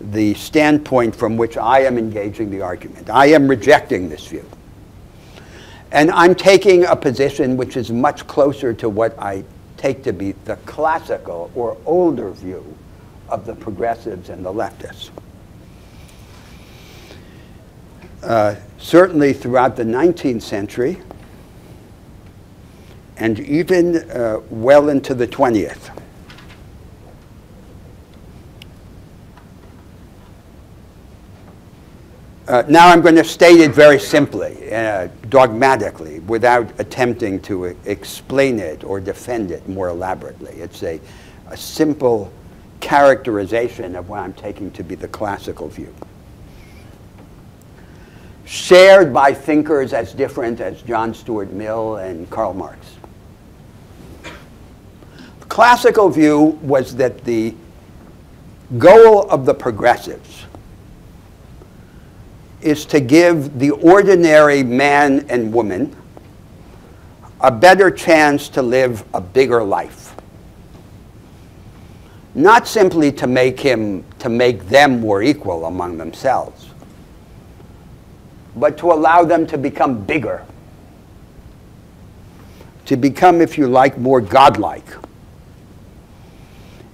the standpoint from which I am engaging the argument. I am rejecting this view. And I'm taking a position which is much closer to what I take to be the classical or older view of the progressives and the leftists. Uh, certainly throughout the 19th century and even uh, well into the 20th. Uh, now I'm going to state it very simply, uh, dogmatically, without attempting to explain it or defend it more elaborately. It's a, a simple characterization of what I'm taking to be the classical view. Shared by thinkers as different as John Stuart Mill and Karl Marx. The classical view was that the goal of the progressives is to give the ordinary man and woman a better chance to live a bigger life. Not simply to make him to make them more equal among themselves, but to allow them to become bigger. To become, if you like, more godlike.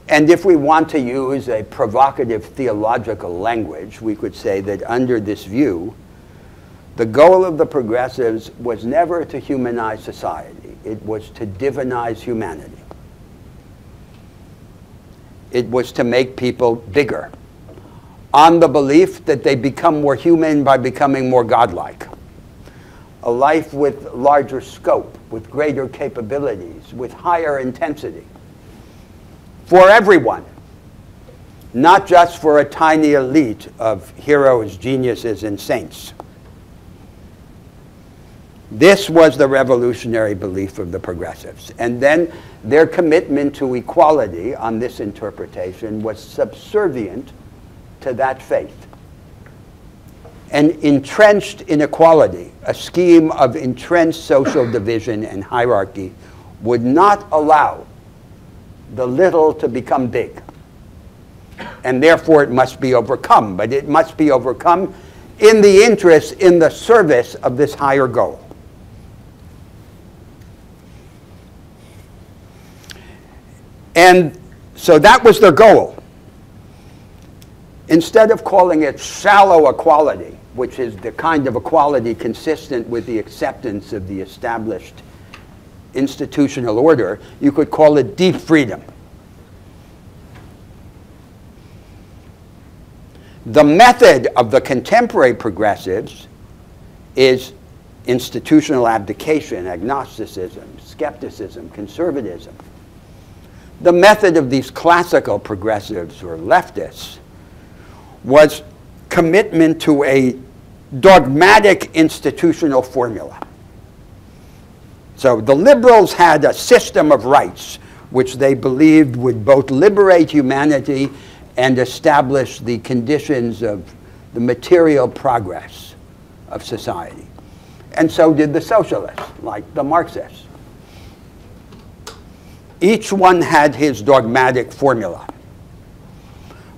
And if we want to use a provocative theological language, we could say that under this view, the goal of the progressives was never to humanize society, it was to divinize humanity. It was to make people bigger, on the belief that they become more human by becoming more godlike. A life with larger scope, with greater capabilities, with higher intensity for everyone, not just for a tiny elite of heroes, geniuses, and saints. This was the revolutionary belief of the progressives. And then their commitment to equality on this interpretation was subservient to that faith. An entrenched inequality, a scheme of entrenched social division and hierarchy, would not allow the little to become big. And therefore it must be overcome, but it must be overcome in the interest, in the service of this higher goal. And so that was their goal. Instead of calling it shallow equality, which is the kind of equality consistent with the acceptance of the established institutional order, you could call it deep freedom. The method of the contemporary progressives is institutional abdication, agnosticism, skepticism, conservatism. The method of these classical progressives or leftists was commitment to a dogmatic institutional formula. So the liberals had a system of rights which they believed would both liberate humanity and establish the conditions of the material progress of society. And so did the socialists, like the Marxists. Each one had his dogmatic formula.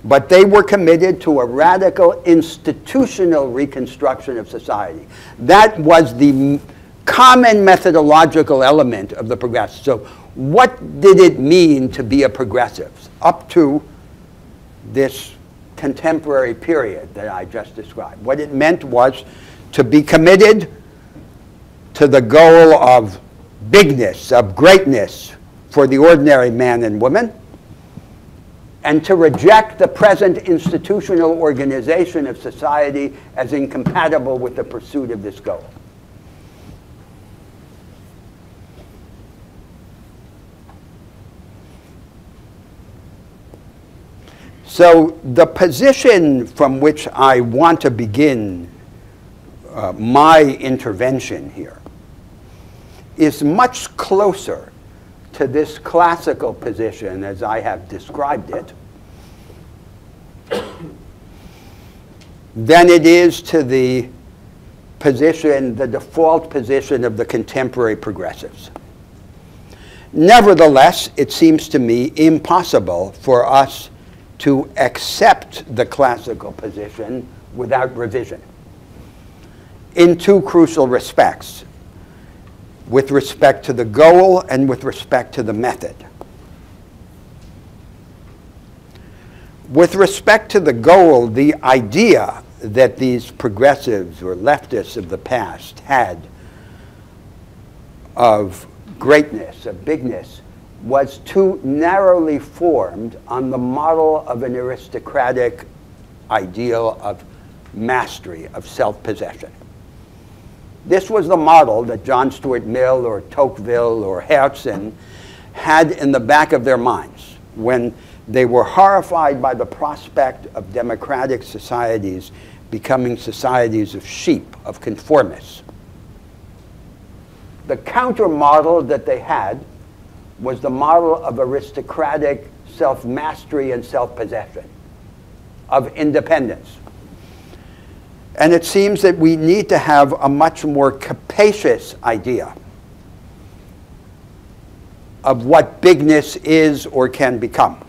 But they were committed to a radical institutional reconstruction of society. That was the common methodological element of the progressive. So what did it mean to be a progressive up to this contemporary period that I just described? What it meant was to be committed to the goal of bigness, of greatness for the ordinary man and woman, and to reject the present institutional organization of society as incompatible with the pursuit of this goal. So the position from which I want to begin uh, my intervention here is much closer to this classical position as I have described it than it is to the position, the default position of the contemporary progressives. Nevertheless, it seems to me impossible for us to accept the classical position without revision in two crucial respects with respect to the goal and with respect to the method. With respect to the goal, the idea that these progressives or leftists of the past had of greatness, of bigness, was too narrowly formed on the model of an aristocratic ideal of mastery, of self-possession. This was the model that John Stuart Mill or Tocqueville or Herzen had in the back of their minds when they were horrified by the prospect of democratic societies becoming societies of sheep, of conformists. The counter model that they had was the model of aristocratic self-mastery and self-possession. of independence. And it seems that we need to have a much more capacious idea of what bigness is or can become.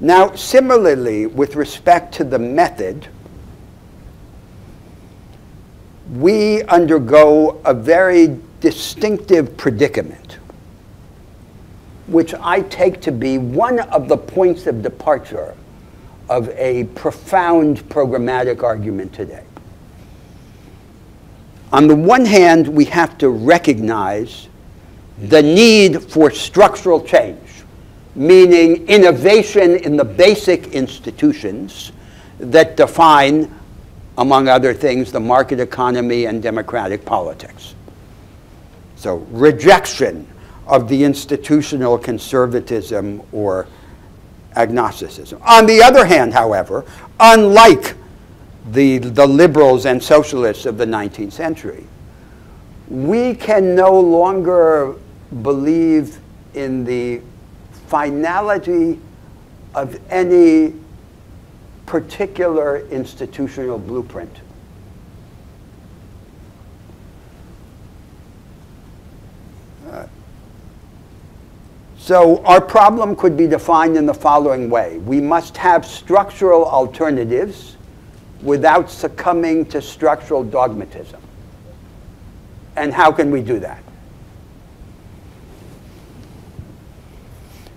Now, similarly, with respect to the method, we undergo a very distinctive predicament, which I take to be one of the points of departure of a profound programmatic argument today. On the one hand, we have to recognize the need for structural change, meaning innovation in the basic institutions that define, among other things, the market economy and democratic politics. So, rejection of the institutional conservatism or agnosticism. On the other hand, however, unlike the, the liberals and socialists of the 19th century, we can no longer believe in the finality of any particular institutional blueprint. So our problem could be defined in the following way. We must have structural alternatives without succumbing to structural dogmatism. And how can we do that?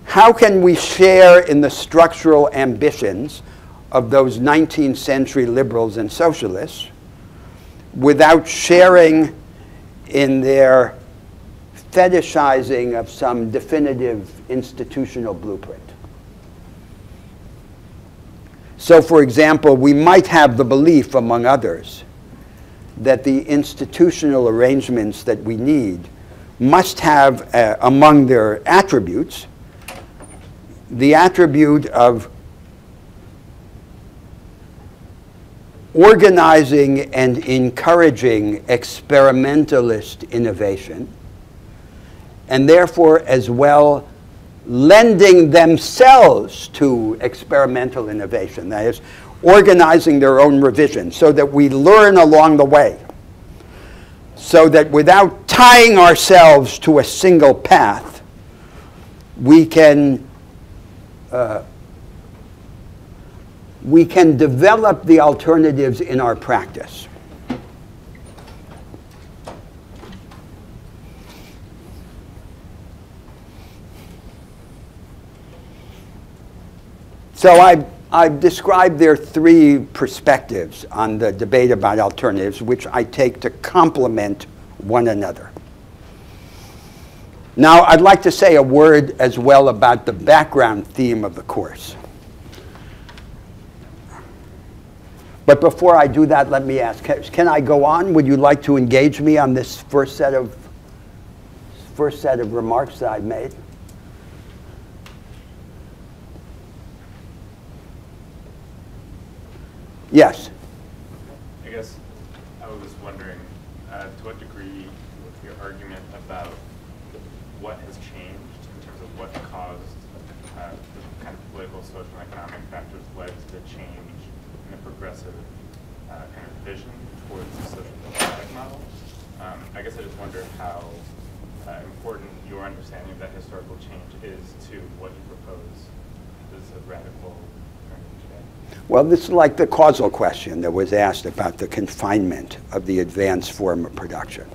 How can we share in the structural ambitions of those 19th century liberals and socialists without sharing in their fetishizing of some definitive institutional blueprint. So, for example, we might have the belief, among others, that the institutional arrangements that we need must have, uh, among their attributes, the attribute of organizing and encouraging experimentalist innovation and therefore as well lending themselves to experimental innovation. That is, organizing their own revision so that we learn along the way. So that without tying ourselves to a single path, we can, uh, we can develop the alternatives in our practice. So I've, I've described their three perspectives on the debate about alternatives, which I take to complement one another. Now, I'd like to say a word as well about the background theme of the course. But before I do that, let me ask, can I go on? Would you like to engage me on this first set of, first set of remarks that I've made? Yes. I guess I was wondering uh, to what degree your argument about what has changed in terms of what caused uh, the kind of political, social, and economic factors led to the change in the progressive uh, kind of vision towards the social democratic model. Um, I guess I just wonder how uh, important your understanding of that historical change is to what you propose as a radical well, this is like the causal question that was asked about the confinement of the advanced form of production.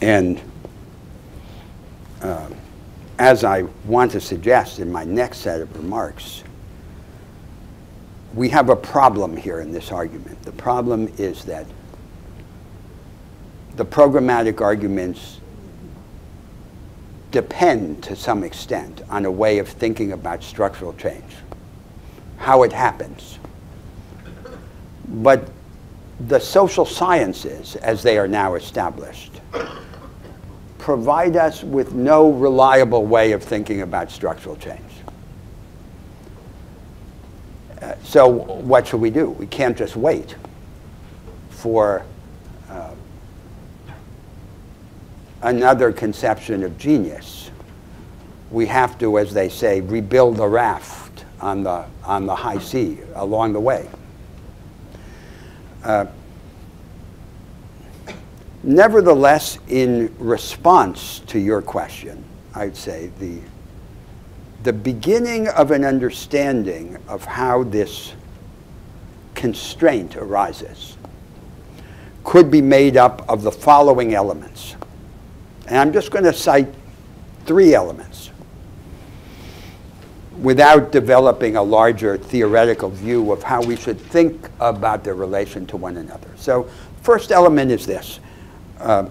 And uh, as I want to suggest in my next set of remarks, we have a problem here in this argument. The problem is that the programmatic arguments depend to some extent on a way of thinking about structural change how it happens. But the social sciences, as they are now established, provide us with no reliable way of thinking about structural change. Uh, so what should we do? We can't just wait for uh, another conception of genius we have to, as they say, rebuild the raft on the, on the high sea along the way. Uh, nevertheless, in response to your question, I'd say the, the beginning of an understanding of how this constraint arises could be made up of the following elements. And I'm just going to cite three elements without developing a larger theoretical view of how we should think about their relation to one another. So, first element is this. Uh,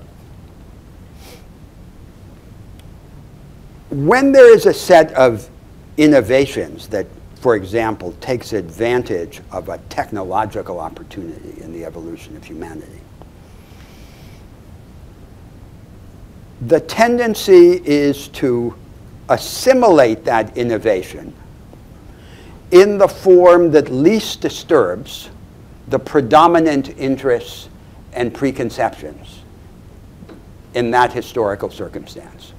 when there is a set of innovations that, for example, takes advantage of a technological opportunity in the evolution of humanity, the tendency is to assimilate that innovation in the form that least disturbs the predominant interests and preconceptions in that historical circumstance.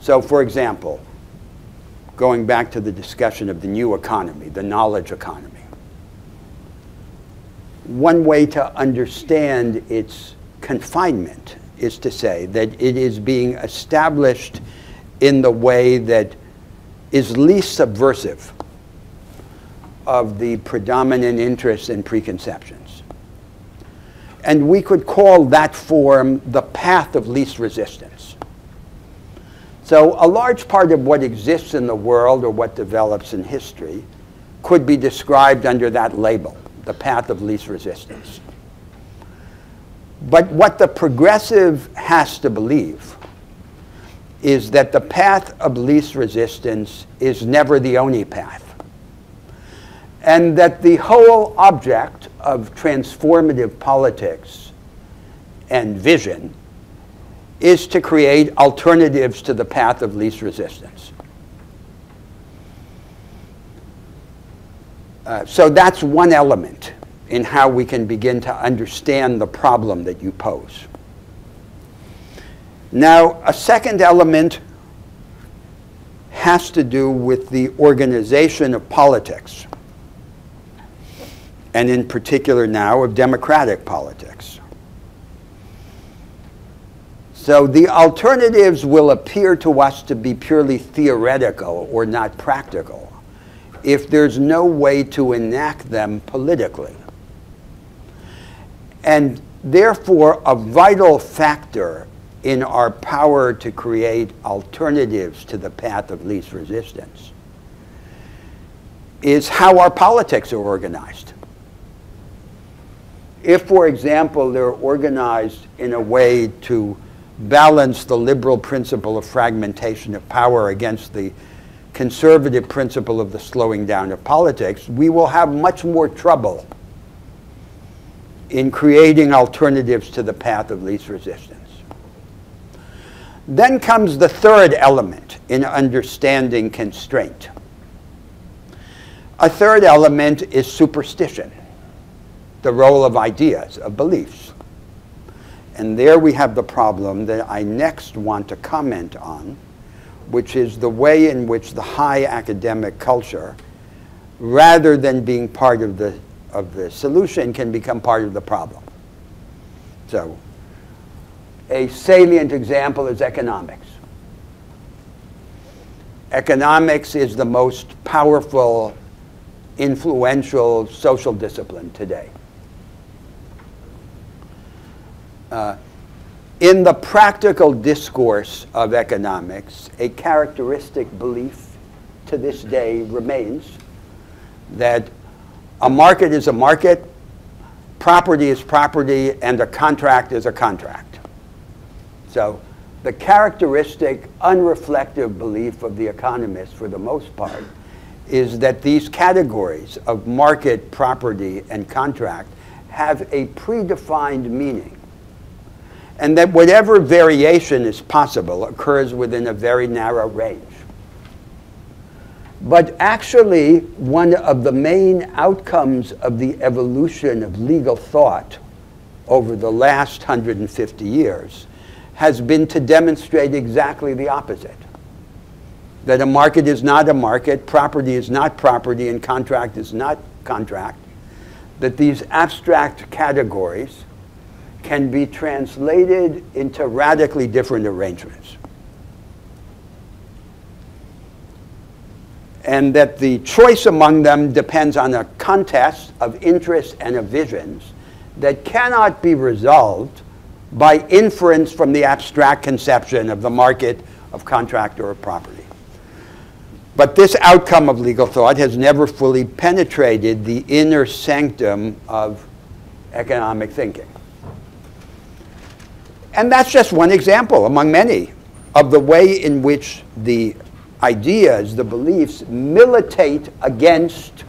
So, for example, going back to the discussion of the new economy, the knowledge economy, one way to understand its confinement is to say that it is being established in the way that is least subversive of the predominant interests and preconceptions. And we could call that form the path of least resistance. So, a large part of what exists in the world or what develops in history could be described under that label, the path of least resistance. But what the progressive has to believe is that the path of least resistance is never the only path. And that the whole object of transformative politics and vision is to create alternatives to the path of least resistance. Uh, so that's one element in how we can begin to understand the problem that you pose. Now, a second element has to do with the organization of politics, and in particular now of democratic politics. So the alternatives will appear to us to be purely theoretical or not practical if there's no way to enact them politically. And therefore, a vital factor in our power to create alternatives to the path of least resistance is how our politics are organized. If, for example, they're organized in a way to balance the liberal principle of fragmentation of power against the conservative principle of the slowing down of politics, we will have much more trouble in creating alternatives to the path of least resistance. Then comes the third element in understanding constraint. A third element is superstition, the role of ideas, of beliefs. And there we have the problem that I next want to comment on, which is the way in which the high academic culture, rather than being part of the of the solution can become part of the problem. So, a salient example is economics. Economics is the most powerful, influential social discipline today. Uh, in the practical discourse of economics, a characteristic belief to this day remains that a market is a market, property is property, and a contract is a contract. So the characteristic, unreflective belief of the economists, for the most part, is that these categories of market, property, and contract have a predefined meaning. And that whatever variation is possible occurs within a very narrow range. But actually, one of the main outcomes of the evolution of legal thought over the last 150 years has been to demonstrate exactly the opposite. that a market is not a market, property is not property, and contract is not contract, that these abstract categories can be translated into radically different arrangements. And that the choice among them depends on a contest of interests and of visions that cannot be resolved by inference from the abstract conception of the market, of contract, or of property. But this outcome of legal thought has never fully penetrated the inner sanctum of economic thinking. And that's just one example among many of the way in which the ideas, the beliefs, militate against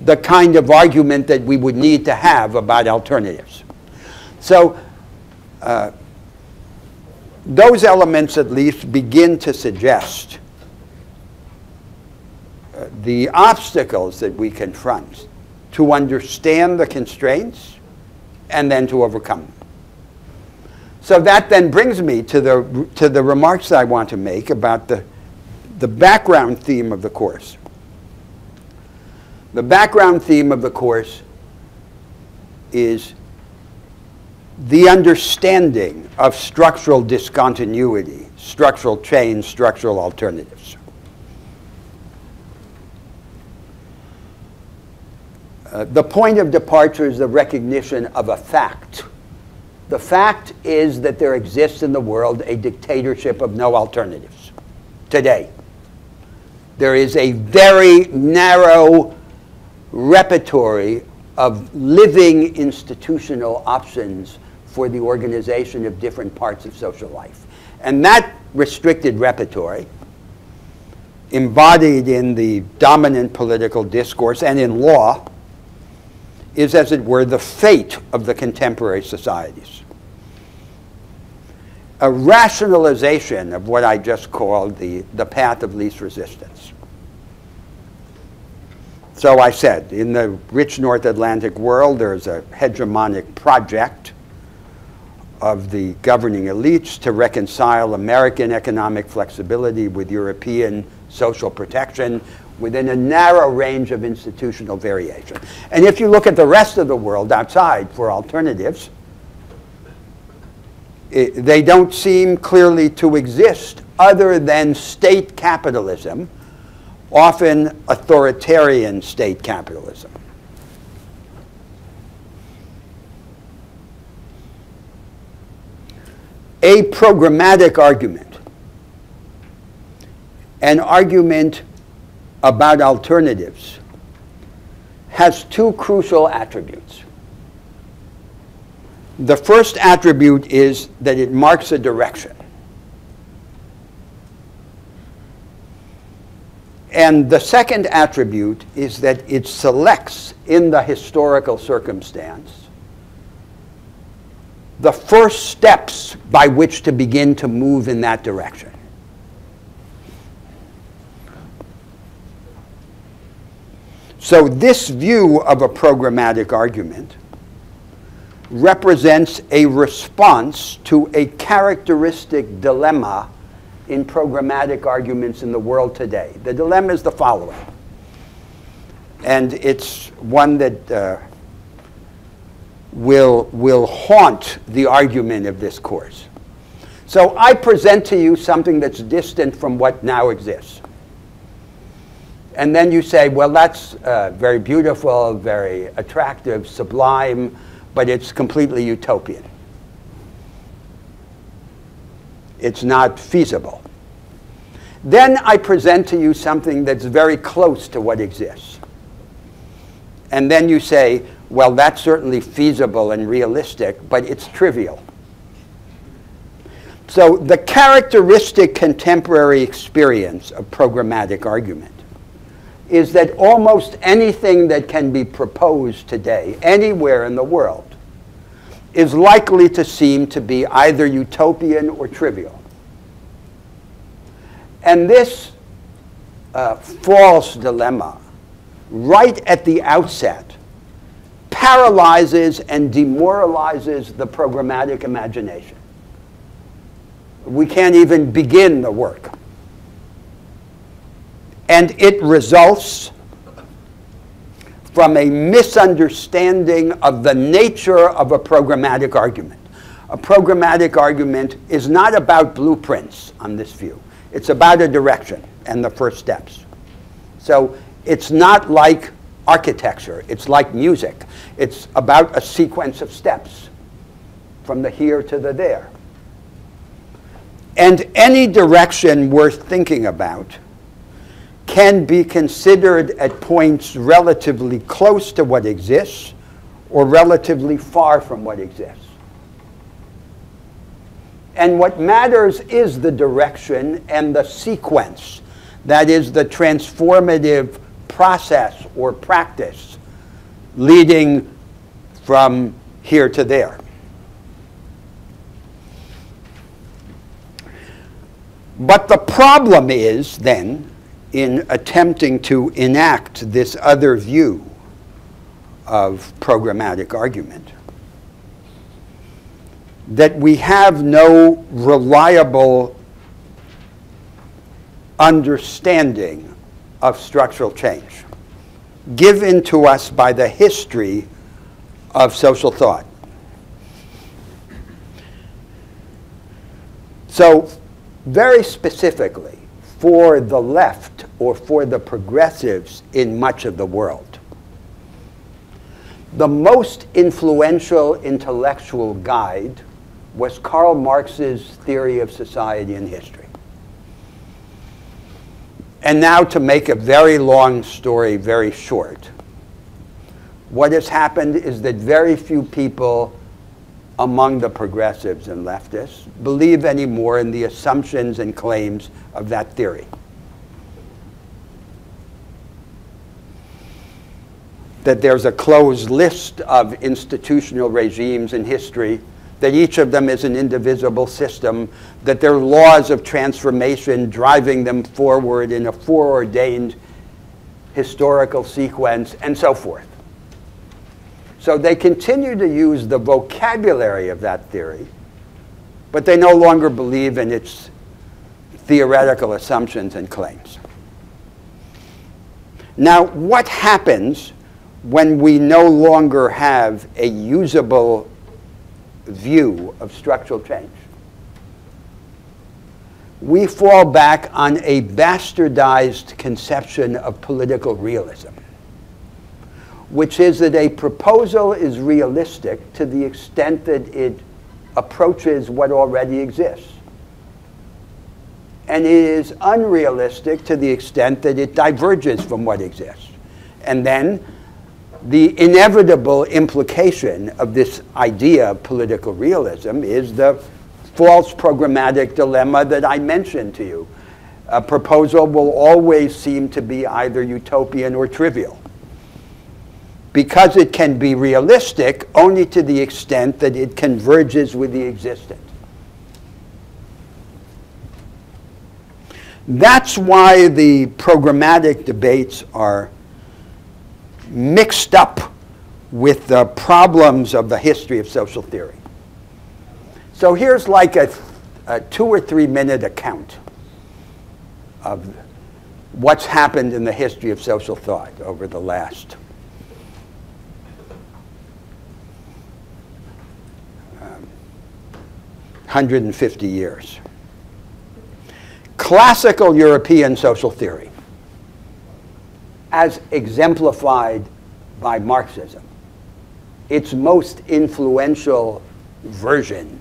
the kind of argument that we would need to have about alternatives. So uh, those elements at least begin to suggest uh, the obstacles that we confront to understand the constraints and then to overcome them. So that then brings me to the, to the remarks I want to make about the, the background theme of the course. The background theme of the course is the understanding of structural discontinuity, structural change, structural alternatives. Uh, the point of departure is the recognition of a fact the fact is that there exists in the world a dictatorship of no alternatives today. There is a very narrow repertory of living institutional options for the organization of different parts of social life. And that restricted repertory, embodied in the dominant political discourse and in law, is, as it were, the fate of the contemporary societies a rationalization of what I just called the, the path of least resistance. So I said, in the rich North Atlantic world, there's a hegemonic project of the governing elites to reconcile American economic flexibility with European social protection within a narrow range of institutional variation. And if you look at the rest of the world outside for alternatives, it, they don't seem clearly to exist other than state capitalism, often authoritarian state capitalism. A programmatic argument, an argument about alternatives, has two crucial attributes. The first attribute is that it marks a direction. And the second attribute is that it selects in the historical circumstance the first steps by which to begin to move in that direction. So this view of a programmatic argument represents a response to a characteristic dilemma in programmatic arguments in the world today. The dilemma is the following, and it's one that uh, will, will haunt the argument of this course. So I present to you something that's distant from what now exists. And then you say, well, that's uh, very beautiful, very attractive, sublime, but it's completely utopian. It's not feasible. Then I present to you something that's very close to what exists. And then you say, well, that's certainly feasible and realistic, but it's trivial. So the characteristic contemporary experience of programmatic argument is that almost anything that can be proposed today, anywhere in the world, is likely to seem to be either utopian or trivial. And this uh, false dilemma, right at the outset, paralyzes and demoralizes the programmatic imagination. We can't even begin the work. And it results from a misunderstanding of the nature of a programmatic argument. A programmatic argument is not about blueprints on this view. It's about a direction and the first steps. So it's not like architecture. It's like music. It's about a sequence of steps from the here to the there. And any direction worth thinking about can be considered at points relatively close to what exists or relatively far from what exists. And what matters is the direction and the sequence. That is the transformative process or practice leading from here to there. But the problem is then in attempting to enact this other view of programmatic argument that we have no reliable understanding of structural change given to us by the history of social thought. So, very specifically, for the left or for the progressives in much of the world, the most influential intellectual guide was Karl Marx's theory of society and history. And now to make a very long story very short, what has happened is that very few people among the progressives and leftists believe anymore in the assumptions and claims of that theory. That there's a closed list of institutional regimes in history that each of them is an indivisible system, that there are laws of transformation driving them forward in a foreordained historical sequence, and so forth. So they continue to use the vocabulary of that theory, but they no longer believe in its theoretical assumptions and claims. Now, what happens when we no longer have a usable view of structural change. We fall back on a bastardized conception of political realism, which is that a proposal is realistic to the extent that it approaches what already exists. And it is unrealistic to the extent that it diverges from what exists. And then the inevitable implication of this idea of political realism is the false programmatic dilemma that I mentioned to you. A proposal will always seem to be either utopian or trivial because it can be realistic only to the extent that it converges with the existent. That's why the programmatic debates are mixed up with the problems of the history of social theory. So here's like a, a two or three minute account of what's happened in the history of social thought over the last um, 150 years. Classical European social theory as exemplified by Marxism. Its most influential version,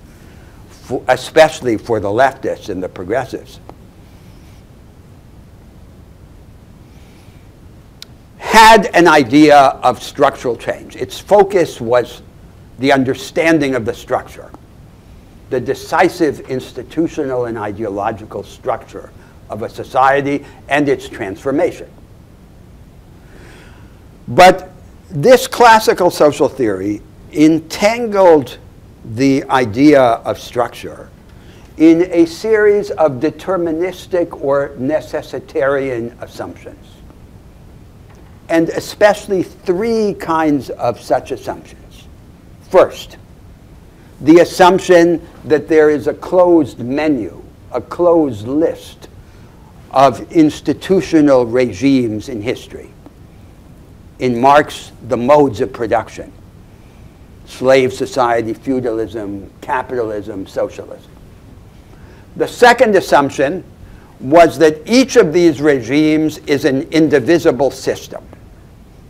for, especially for the leftists and the progressives. had an idea of structural change. Its focus was the understanding of the structure, the decisive institutional and ideological structure of a society and its transformation. But this classical social theory entangled the idea of structure in a series of deterministic or necessitarian assumptions. And especially three kinds of such assumptions. First, the assumption that there is a closed menu, a closed list of institutional regimes in history. In Marx, the modes of production slave society, feudalism, capitalism, socialism. The second assumption was that each of these regimes is an indivisible system.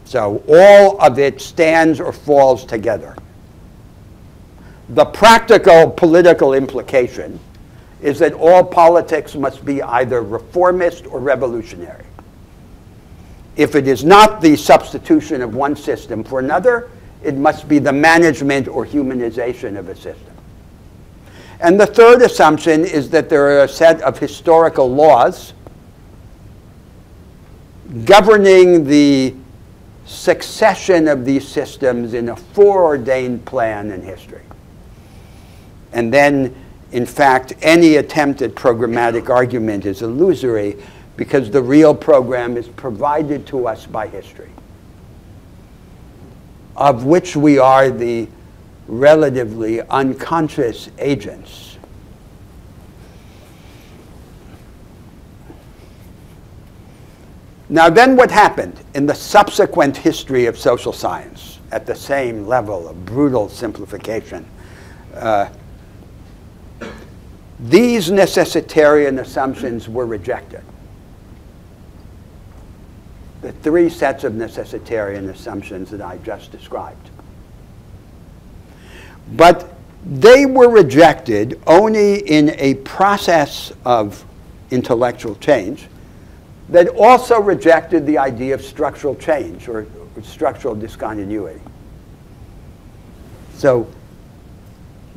So all of it stands or falls together. The practical political implication is that all politics must be either reformist or revolutionary. If it is not the substitution of one system for another, it must be the management or humanization of a system. And the third assumption is that there are a set of historical laws governing the succession of these systems in a foreordained plan in history. And then, in fact, any attempt at programmatic argument is illusory because the real program is provided to us by history of which we are the relatively unconscious agents. Now, then, what happened in the subsequent history of social science at the same level of brutal simplification? Uh, these necessitarian assumptions were rejected the three sets of necessitarian assumptions that I just described. But they were rejected only in a process of intellectual change that also rejected the idea of structural change or structural discontinuity. So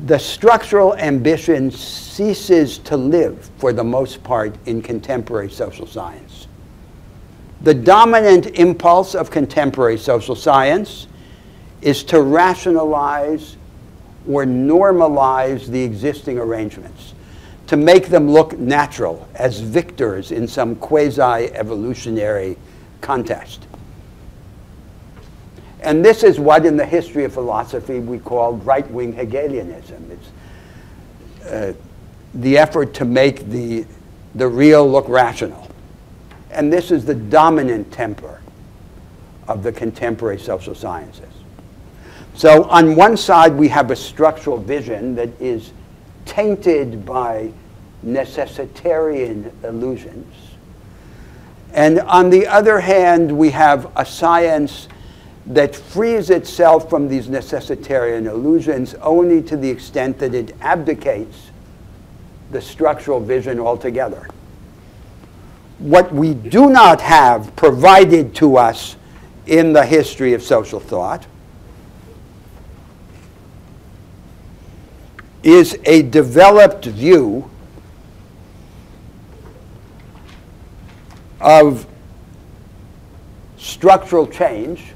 the structural ambition ceases to live for the most part in contemporary social science. The dominant impulse of contemporary social science is to rationalize or normalize the existing arrangements, to make them look natural as victors in some quasi-evolutionary contest. And this is what in the history of philosophy we call right-wing Hegelianism. It's uh, the effort to make the, the real look rational. And this is the dominant temper of the contemporary social sciences. So on one side, we have a structural vision that is tainted by necessitarian illusions. And on the other hand, we have a science that frees itself from these necessitarian illusions only to the extent that it abdicates the structural vision altogether what we do not have provided to us in the history of social thought is a developed view of structural change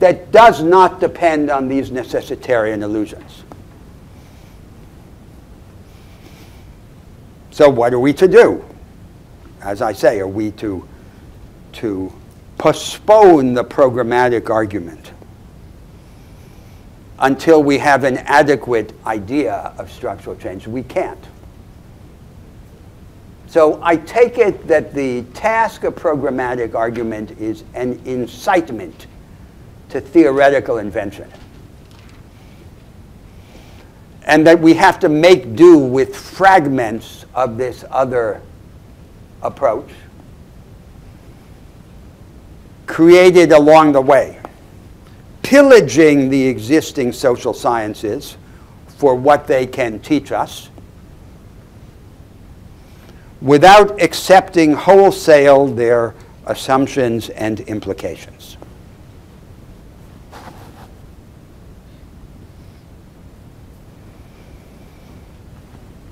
that does not depend on these necessitarian illusions. So what are we to do? As I say, are we to, to postpone the programmatic argument until we have an adequate idea of structural change? We can't. So I take it that the task of programmatic argument is an incitement to theoretical invention and that we have to make do with fragments of this other approach created along the way, pillaging the existing social sciences for what they can teach us without accepting wholesale their assumptions and implications.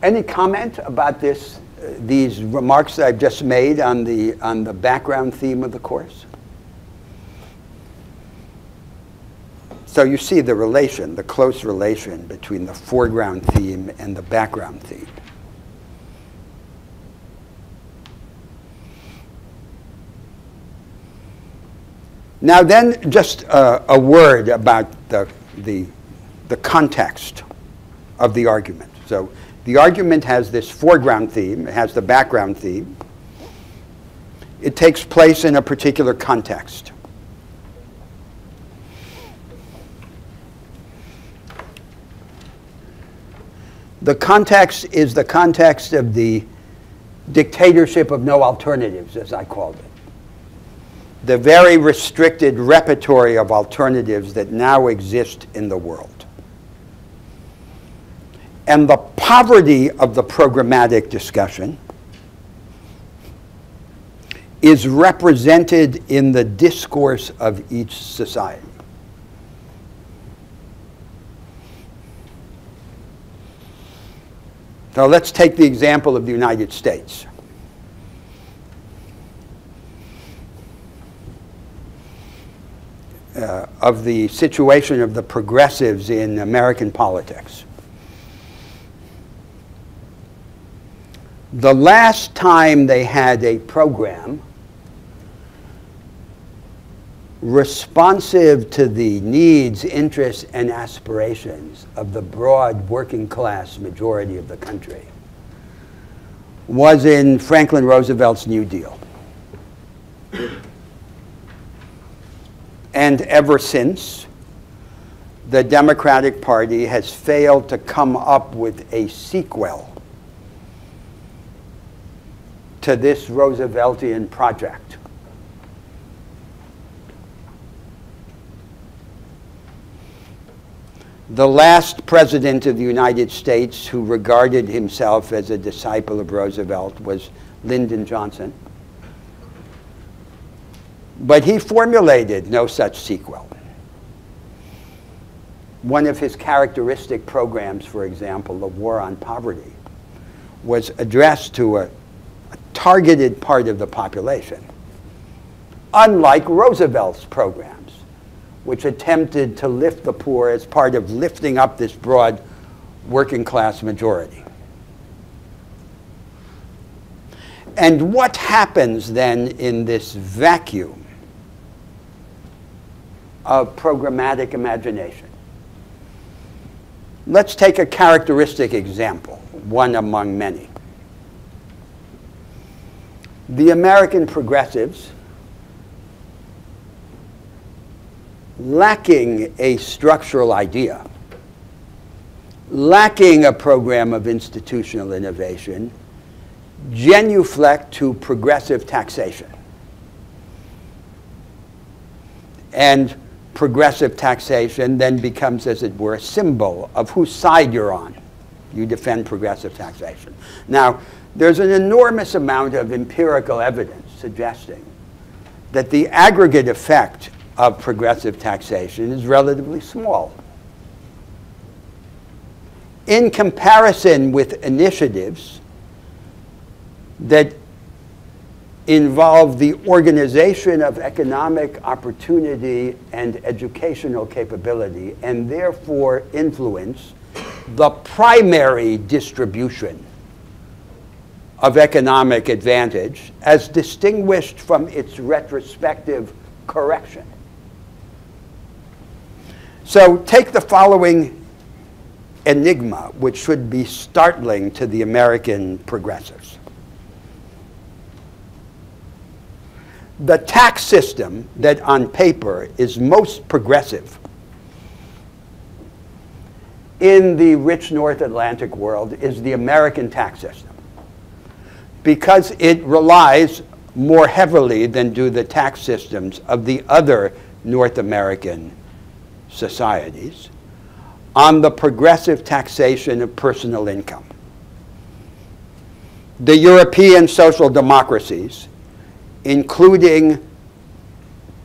Any comment about this, uh, these remarks that I've just made on the, on the background theme of the course? So you see the relation, the close relation between the foreground theme and the background theme. Now then, just uh, a word about the, the, the context of the argument. So The argument has this foreground theme, it has the background theme. It takes place in a particular context. The context is the context of the dictatorship of no alternatives, as I called it. The very restricted repertory of alternatives that now exist in the world. And the poverty of the programmatic discussion is represented in the discourse of each society. So let's take the example of the United States. Uh, of the situation of the progressives in American politics. The last time they had a program responsive to the needs, interests, and aspirations of the broad working class majority of the country was in Franklin Roosevelt's New Deal. And ever since, the Democratic Party has failed to come up with a sequel to this Rooseveltian project. the last president of the United States who regarded himself as a disciple of Roosevelt was Lyndon Johnson. But he formulated no such sequel. One of his characteristic programs, for example, the War on Poverty, was addressed to a, targeted part of the population, unlike Roosevelt's programs, which attempted to lift the poor as part of lifting up this broad working class majority. And what happens then in this vacuum of programmatic imagination? Let's take a characteristic example, one among many. The American progressives lacking a structural idea, lacking a program of institutional innovation, genuflect to progressive taxation. And progressive taxation then becomes, as it were, a symbol of whose side you're on. You defend progressive taxation. Now, there's an enormous amount of empirical evidence suggesting that the aggregate effect of progressive taxation is relatively small. In comparison with initiatives that involve the organization of economic opportunity and educational capability and therefore influence the primary distribution of economic advantage as distinguished from its retrospective correction. So take the following enigma, which should be startling to the American progressives. The tax system that on paper is most progressive in the rich North Atlantic world is the American tax system because it relies more heavily than do the tax systems of the other North American societies on the progressive taxation of personal income. The European social democracies, including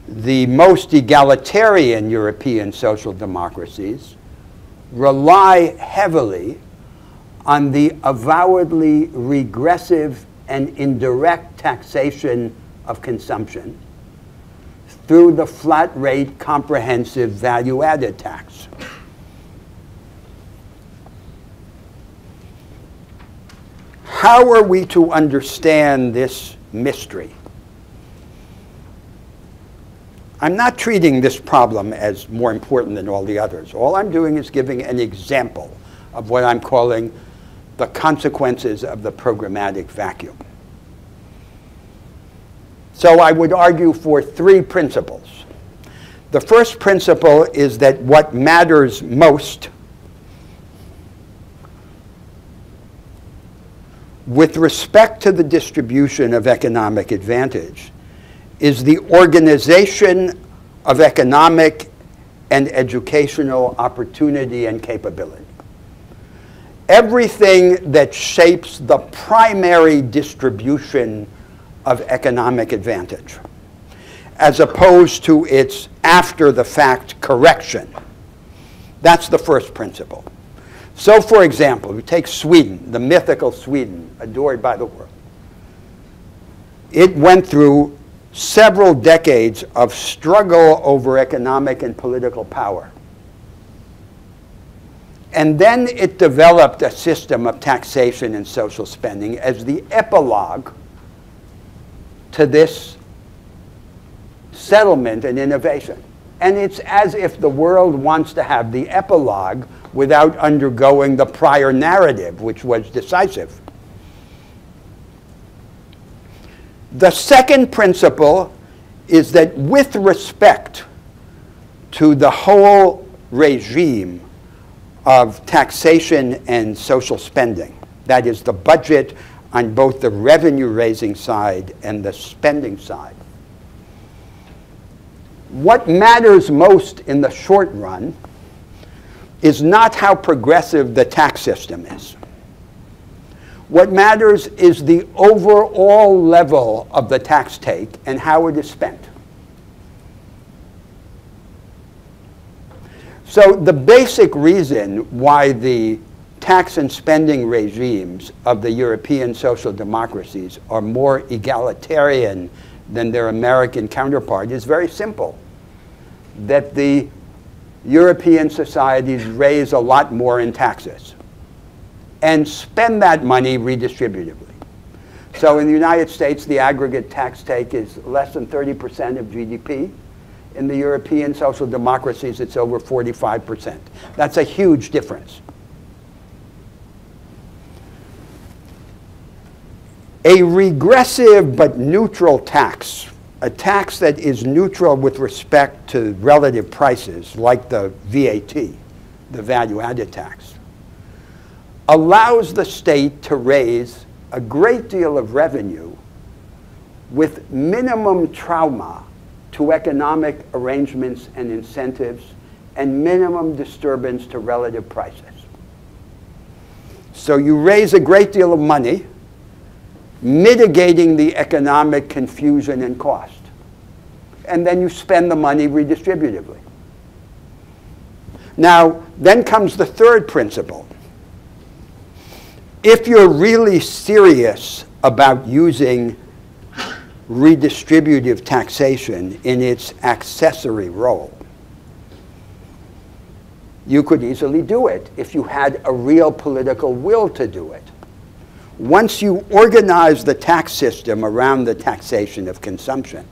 the most egalitarian European social democracies, rely heavily on the avowedly regressive and indirect taxation of consumption through the flat rate comprehensive value added tax. How are we to understand this mystery? I'm not treating this problem as more important than all the others. All I'm doing is giving an example of what I'm calling the consequences of the programmatic vacuum. So I would argue for three principles. The first principle is that what matters most with respect to the distribution of economic advantage is the organization of economic and educational opportunity and capability. Everything that shapes the primary distribution of economic advantage, as opposed to its after the fact correction. That's the first principle. So, for example, we take Sweden, the mythical Sweden, adored by the world. It went through several decades of struggle over economic and political power. And then it developed a system of taxation and social spending as the epilogue to this settlement and innovation. And it's as if the world wants to have the epilogue without undergoing the prior narrative, which was decisive. The second principle is that with respect to the whole regime of taxation and social spending, that is the budget on both the revenue raising side and the spending side. What matters most in the short run is not how progressive the tax system is. What matters is the overall level of the tax take and how it is spent. So the basic reason why the tax and spending regimes of the European social democracies are more egalitarian than their American counterpart is very simple. That the European societies raise a lot more in taxes and spend that money redistributively. So in the United States, the aggregate tax take is less than 30% of GDP. In the European social democracies, it's over 45%. That's a huge difference. A regressive but neutral tax, a tax that is neutral with respect to relative prices, like the VAT, the value added tax, allows the state to raise a great deal of revenue with minimum trauma to economic arrangements and incentives and minimum disturbance to relative prices. So you raise a great deal of money mitigating the economic confusion and cost. And then you spend the money redistributively. Now, then comes the third principle. If you're really serious about using redistributive taxation in its accessory role, you could easily do it if you had a real political will to do it. Once you organize the tax system around the taxation of consumption,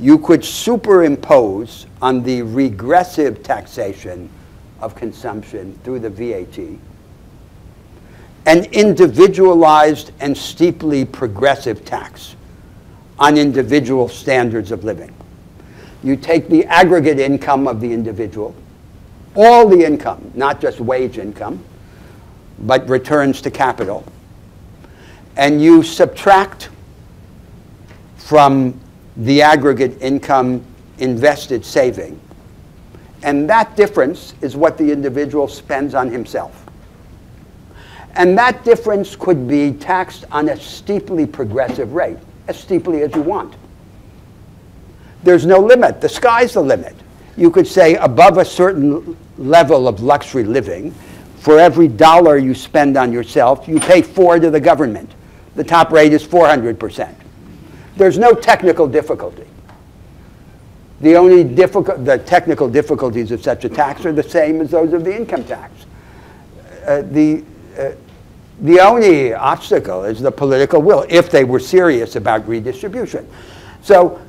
you could superimpose on the regressive taxation of consumption through the VAT an individualized and steeply progressive tax on individual standards of living. You take the aggregate income of the individual, all the income, not just wage income, but returns to capital, and you subtract from the aggregate income invested saving. And that difference is what the individual spends on himself. And that difference could be taxed on a steeply progressive rate, as steeply as you want. There's no limit. The sky's the limit. You could say above a certain level of luxury living, for every dollar you spend on yourself, you pay four to the government the top rate is 400%. There's no technical difficulty. The only difficult, the technical difficulties of such a tax are the same as those of the income tax. Uh, the, uh, the only obstacle is the political will, if they were serious about redistribution. So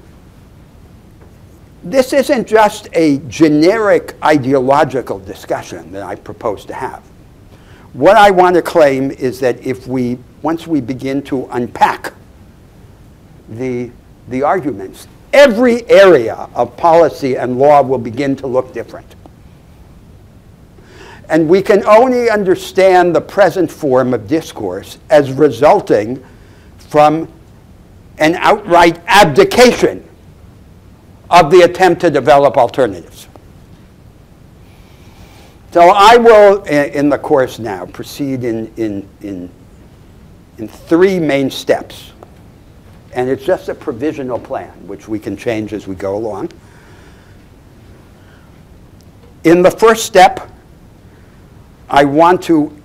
this isn't just a generic ideological discussion that I propose to have. What I want to claim is that if we, once we begin to unpack the, the arguments, every area of policy and law will begin to look different. And we can only understand the present form of discourse as resulting from an outright abdication of the attempt to develop alternatives. So I will, in the course now, proceed in, in, in, in three main steps. And it's just a provisional plan, which we can change as we go along. In the first step, I want to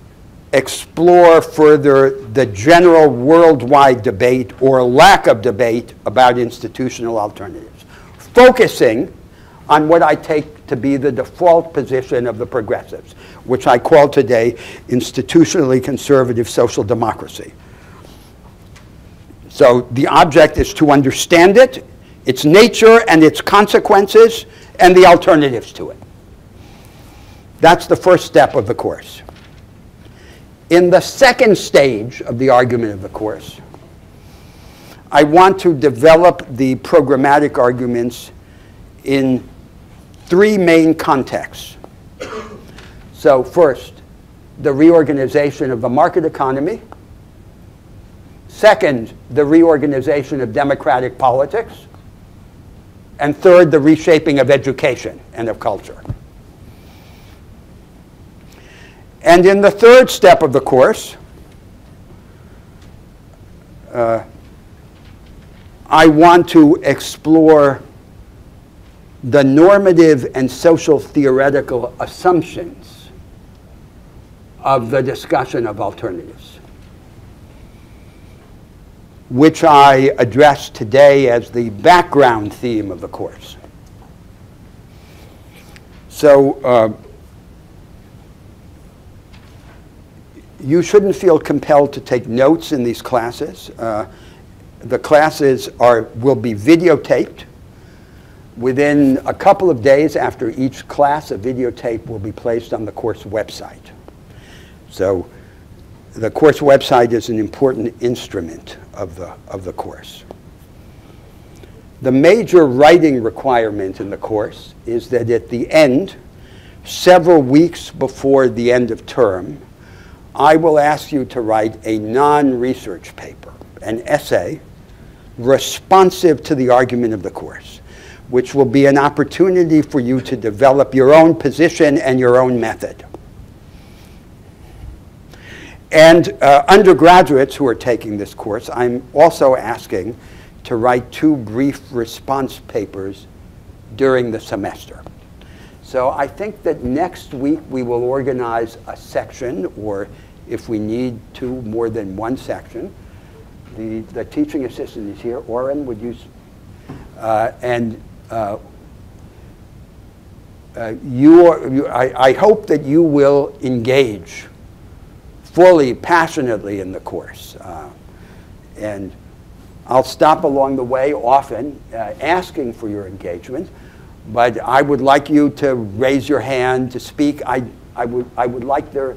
explore further the general worldwide debate or lack of debate about institutional alternatives, focusing on what I take to be the default position of the progressives, which I call today institutionally conservative social democracy. So the object is to understand it, its nature and its consequences, and the alternatives to it. That's the first step of the course. In the second stage of the argument of the course, I want to develop the programmatic arguments in three main contexts. So first, the reorganization of the market economy. Second, the reorganization of democratic politics. And third, the reshaping of education and of culture. And in the third step of the course, uh, I want to explore the normative and social theoretical assumptions of the discussion of alternatives, which I address today as the background theme of the course. So uh, you shouldn't feel compelled to take notes in these classes. Uh, the classes are, will be videotaped. Within a couple of days after each class, a videotape will be placed on the course website. So the course website is an important instrument of the, of the course. The major writing requirement in the course is that at the end, several weeks before the end of term, I will ask you to write a non-research paper, an essay, responsive to the argument of the course, which will be an opportunity for you to develop your own position and your own method. And uh, undergraduates who are taking this course, I'm also asking to write two brief response papers during the semester. So I think that next week we will organize a section or if we need to, more than one section. The, the teaching assistant is here. Oren, would you? Uh, and uh, uh, you, are, you I, I hope that you will engage fully, passionately in the course. Uh, and I'll stop along the way often uh, asking for your engagement, but I would like you to raise your hand to speak. I, I, would, I would like there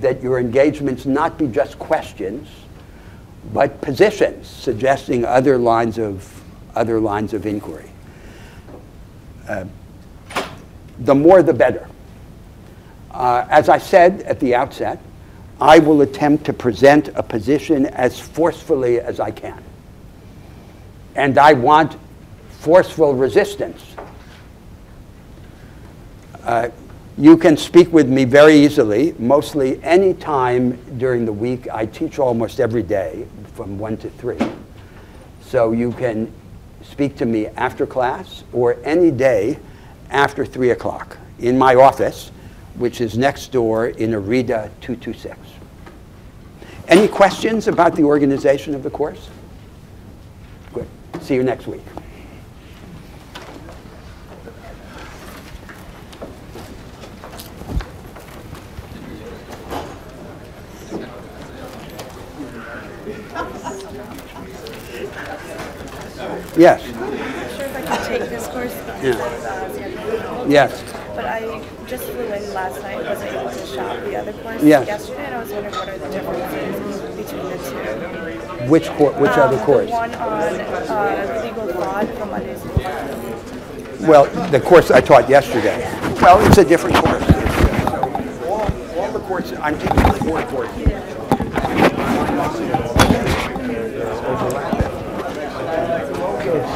that your engagements not be just questions, but positions, suggesting other lines of, other lines of inquiry. Uh, the more the better. Uh, as I said at the outset, I will attempt to present a position as forcefully as I can. And I want forceful resistance. Uh, you can speak with me very easily, mostly any time during the week. I teach almost every day from 1 to 3. So you can speak to me after class or any day after 3 o'clock in my office, which is next door in Areeda 226. Any questions about the organization of the course? Good. See you next week. Yes. I'm not sure if I can take this course because Yeah. uh, Yes. But I just flew in last night, wasn't able to shop the other course Yes. yesterday, and I was wondering what are the differences between the two. Which cour, which Um, other course? The one on uh, legal fraud from Mondays. Well, the course I taught yesterday. Well, it's a different course. So all, all the courses, I'm teaching four courses.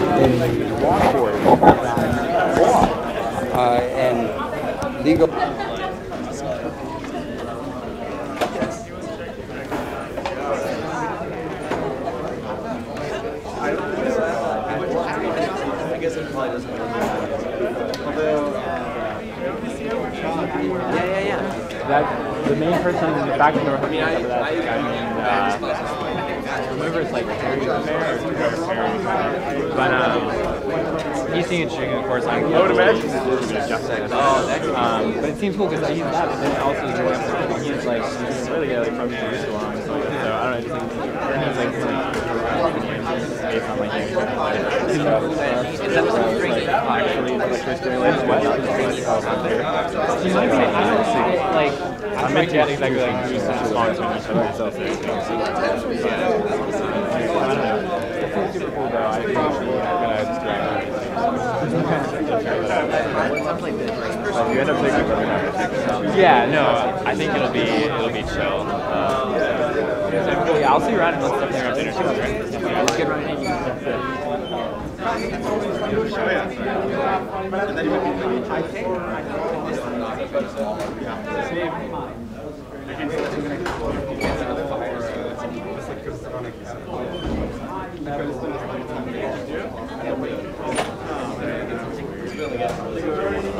In the uh, and legal. Yeah, yeah, yeah. That the main person back in North America for that guy named uh, remember it's like Harry Fair or Fair, but um, he's singing chicken, of course. I'm I would imagine. Oh, that's Um, but it seems cool because he's that, but then also he's going up to, he's like he's really good, like from Jerusalem. So, so I don't know, it's like, it's like, based on like his Is that what you're drinking? actually like Chris Grayland's what? You might say, I don't know, like, I'm not yet exactly like who's sponsoring each other. So, so, I don't know. It seems super cool though. I think I'm gonna just you end up taking Yeah, no, I think it'll be it'll be chill. Um, so, yeah, I'll see you around and let's stuff there at dinner too. Right? Yeah, let's get around and eat. we.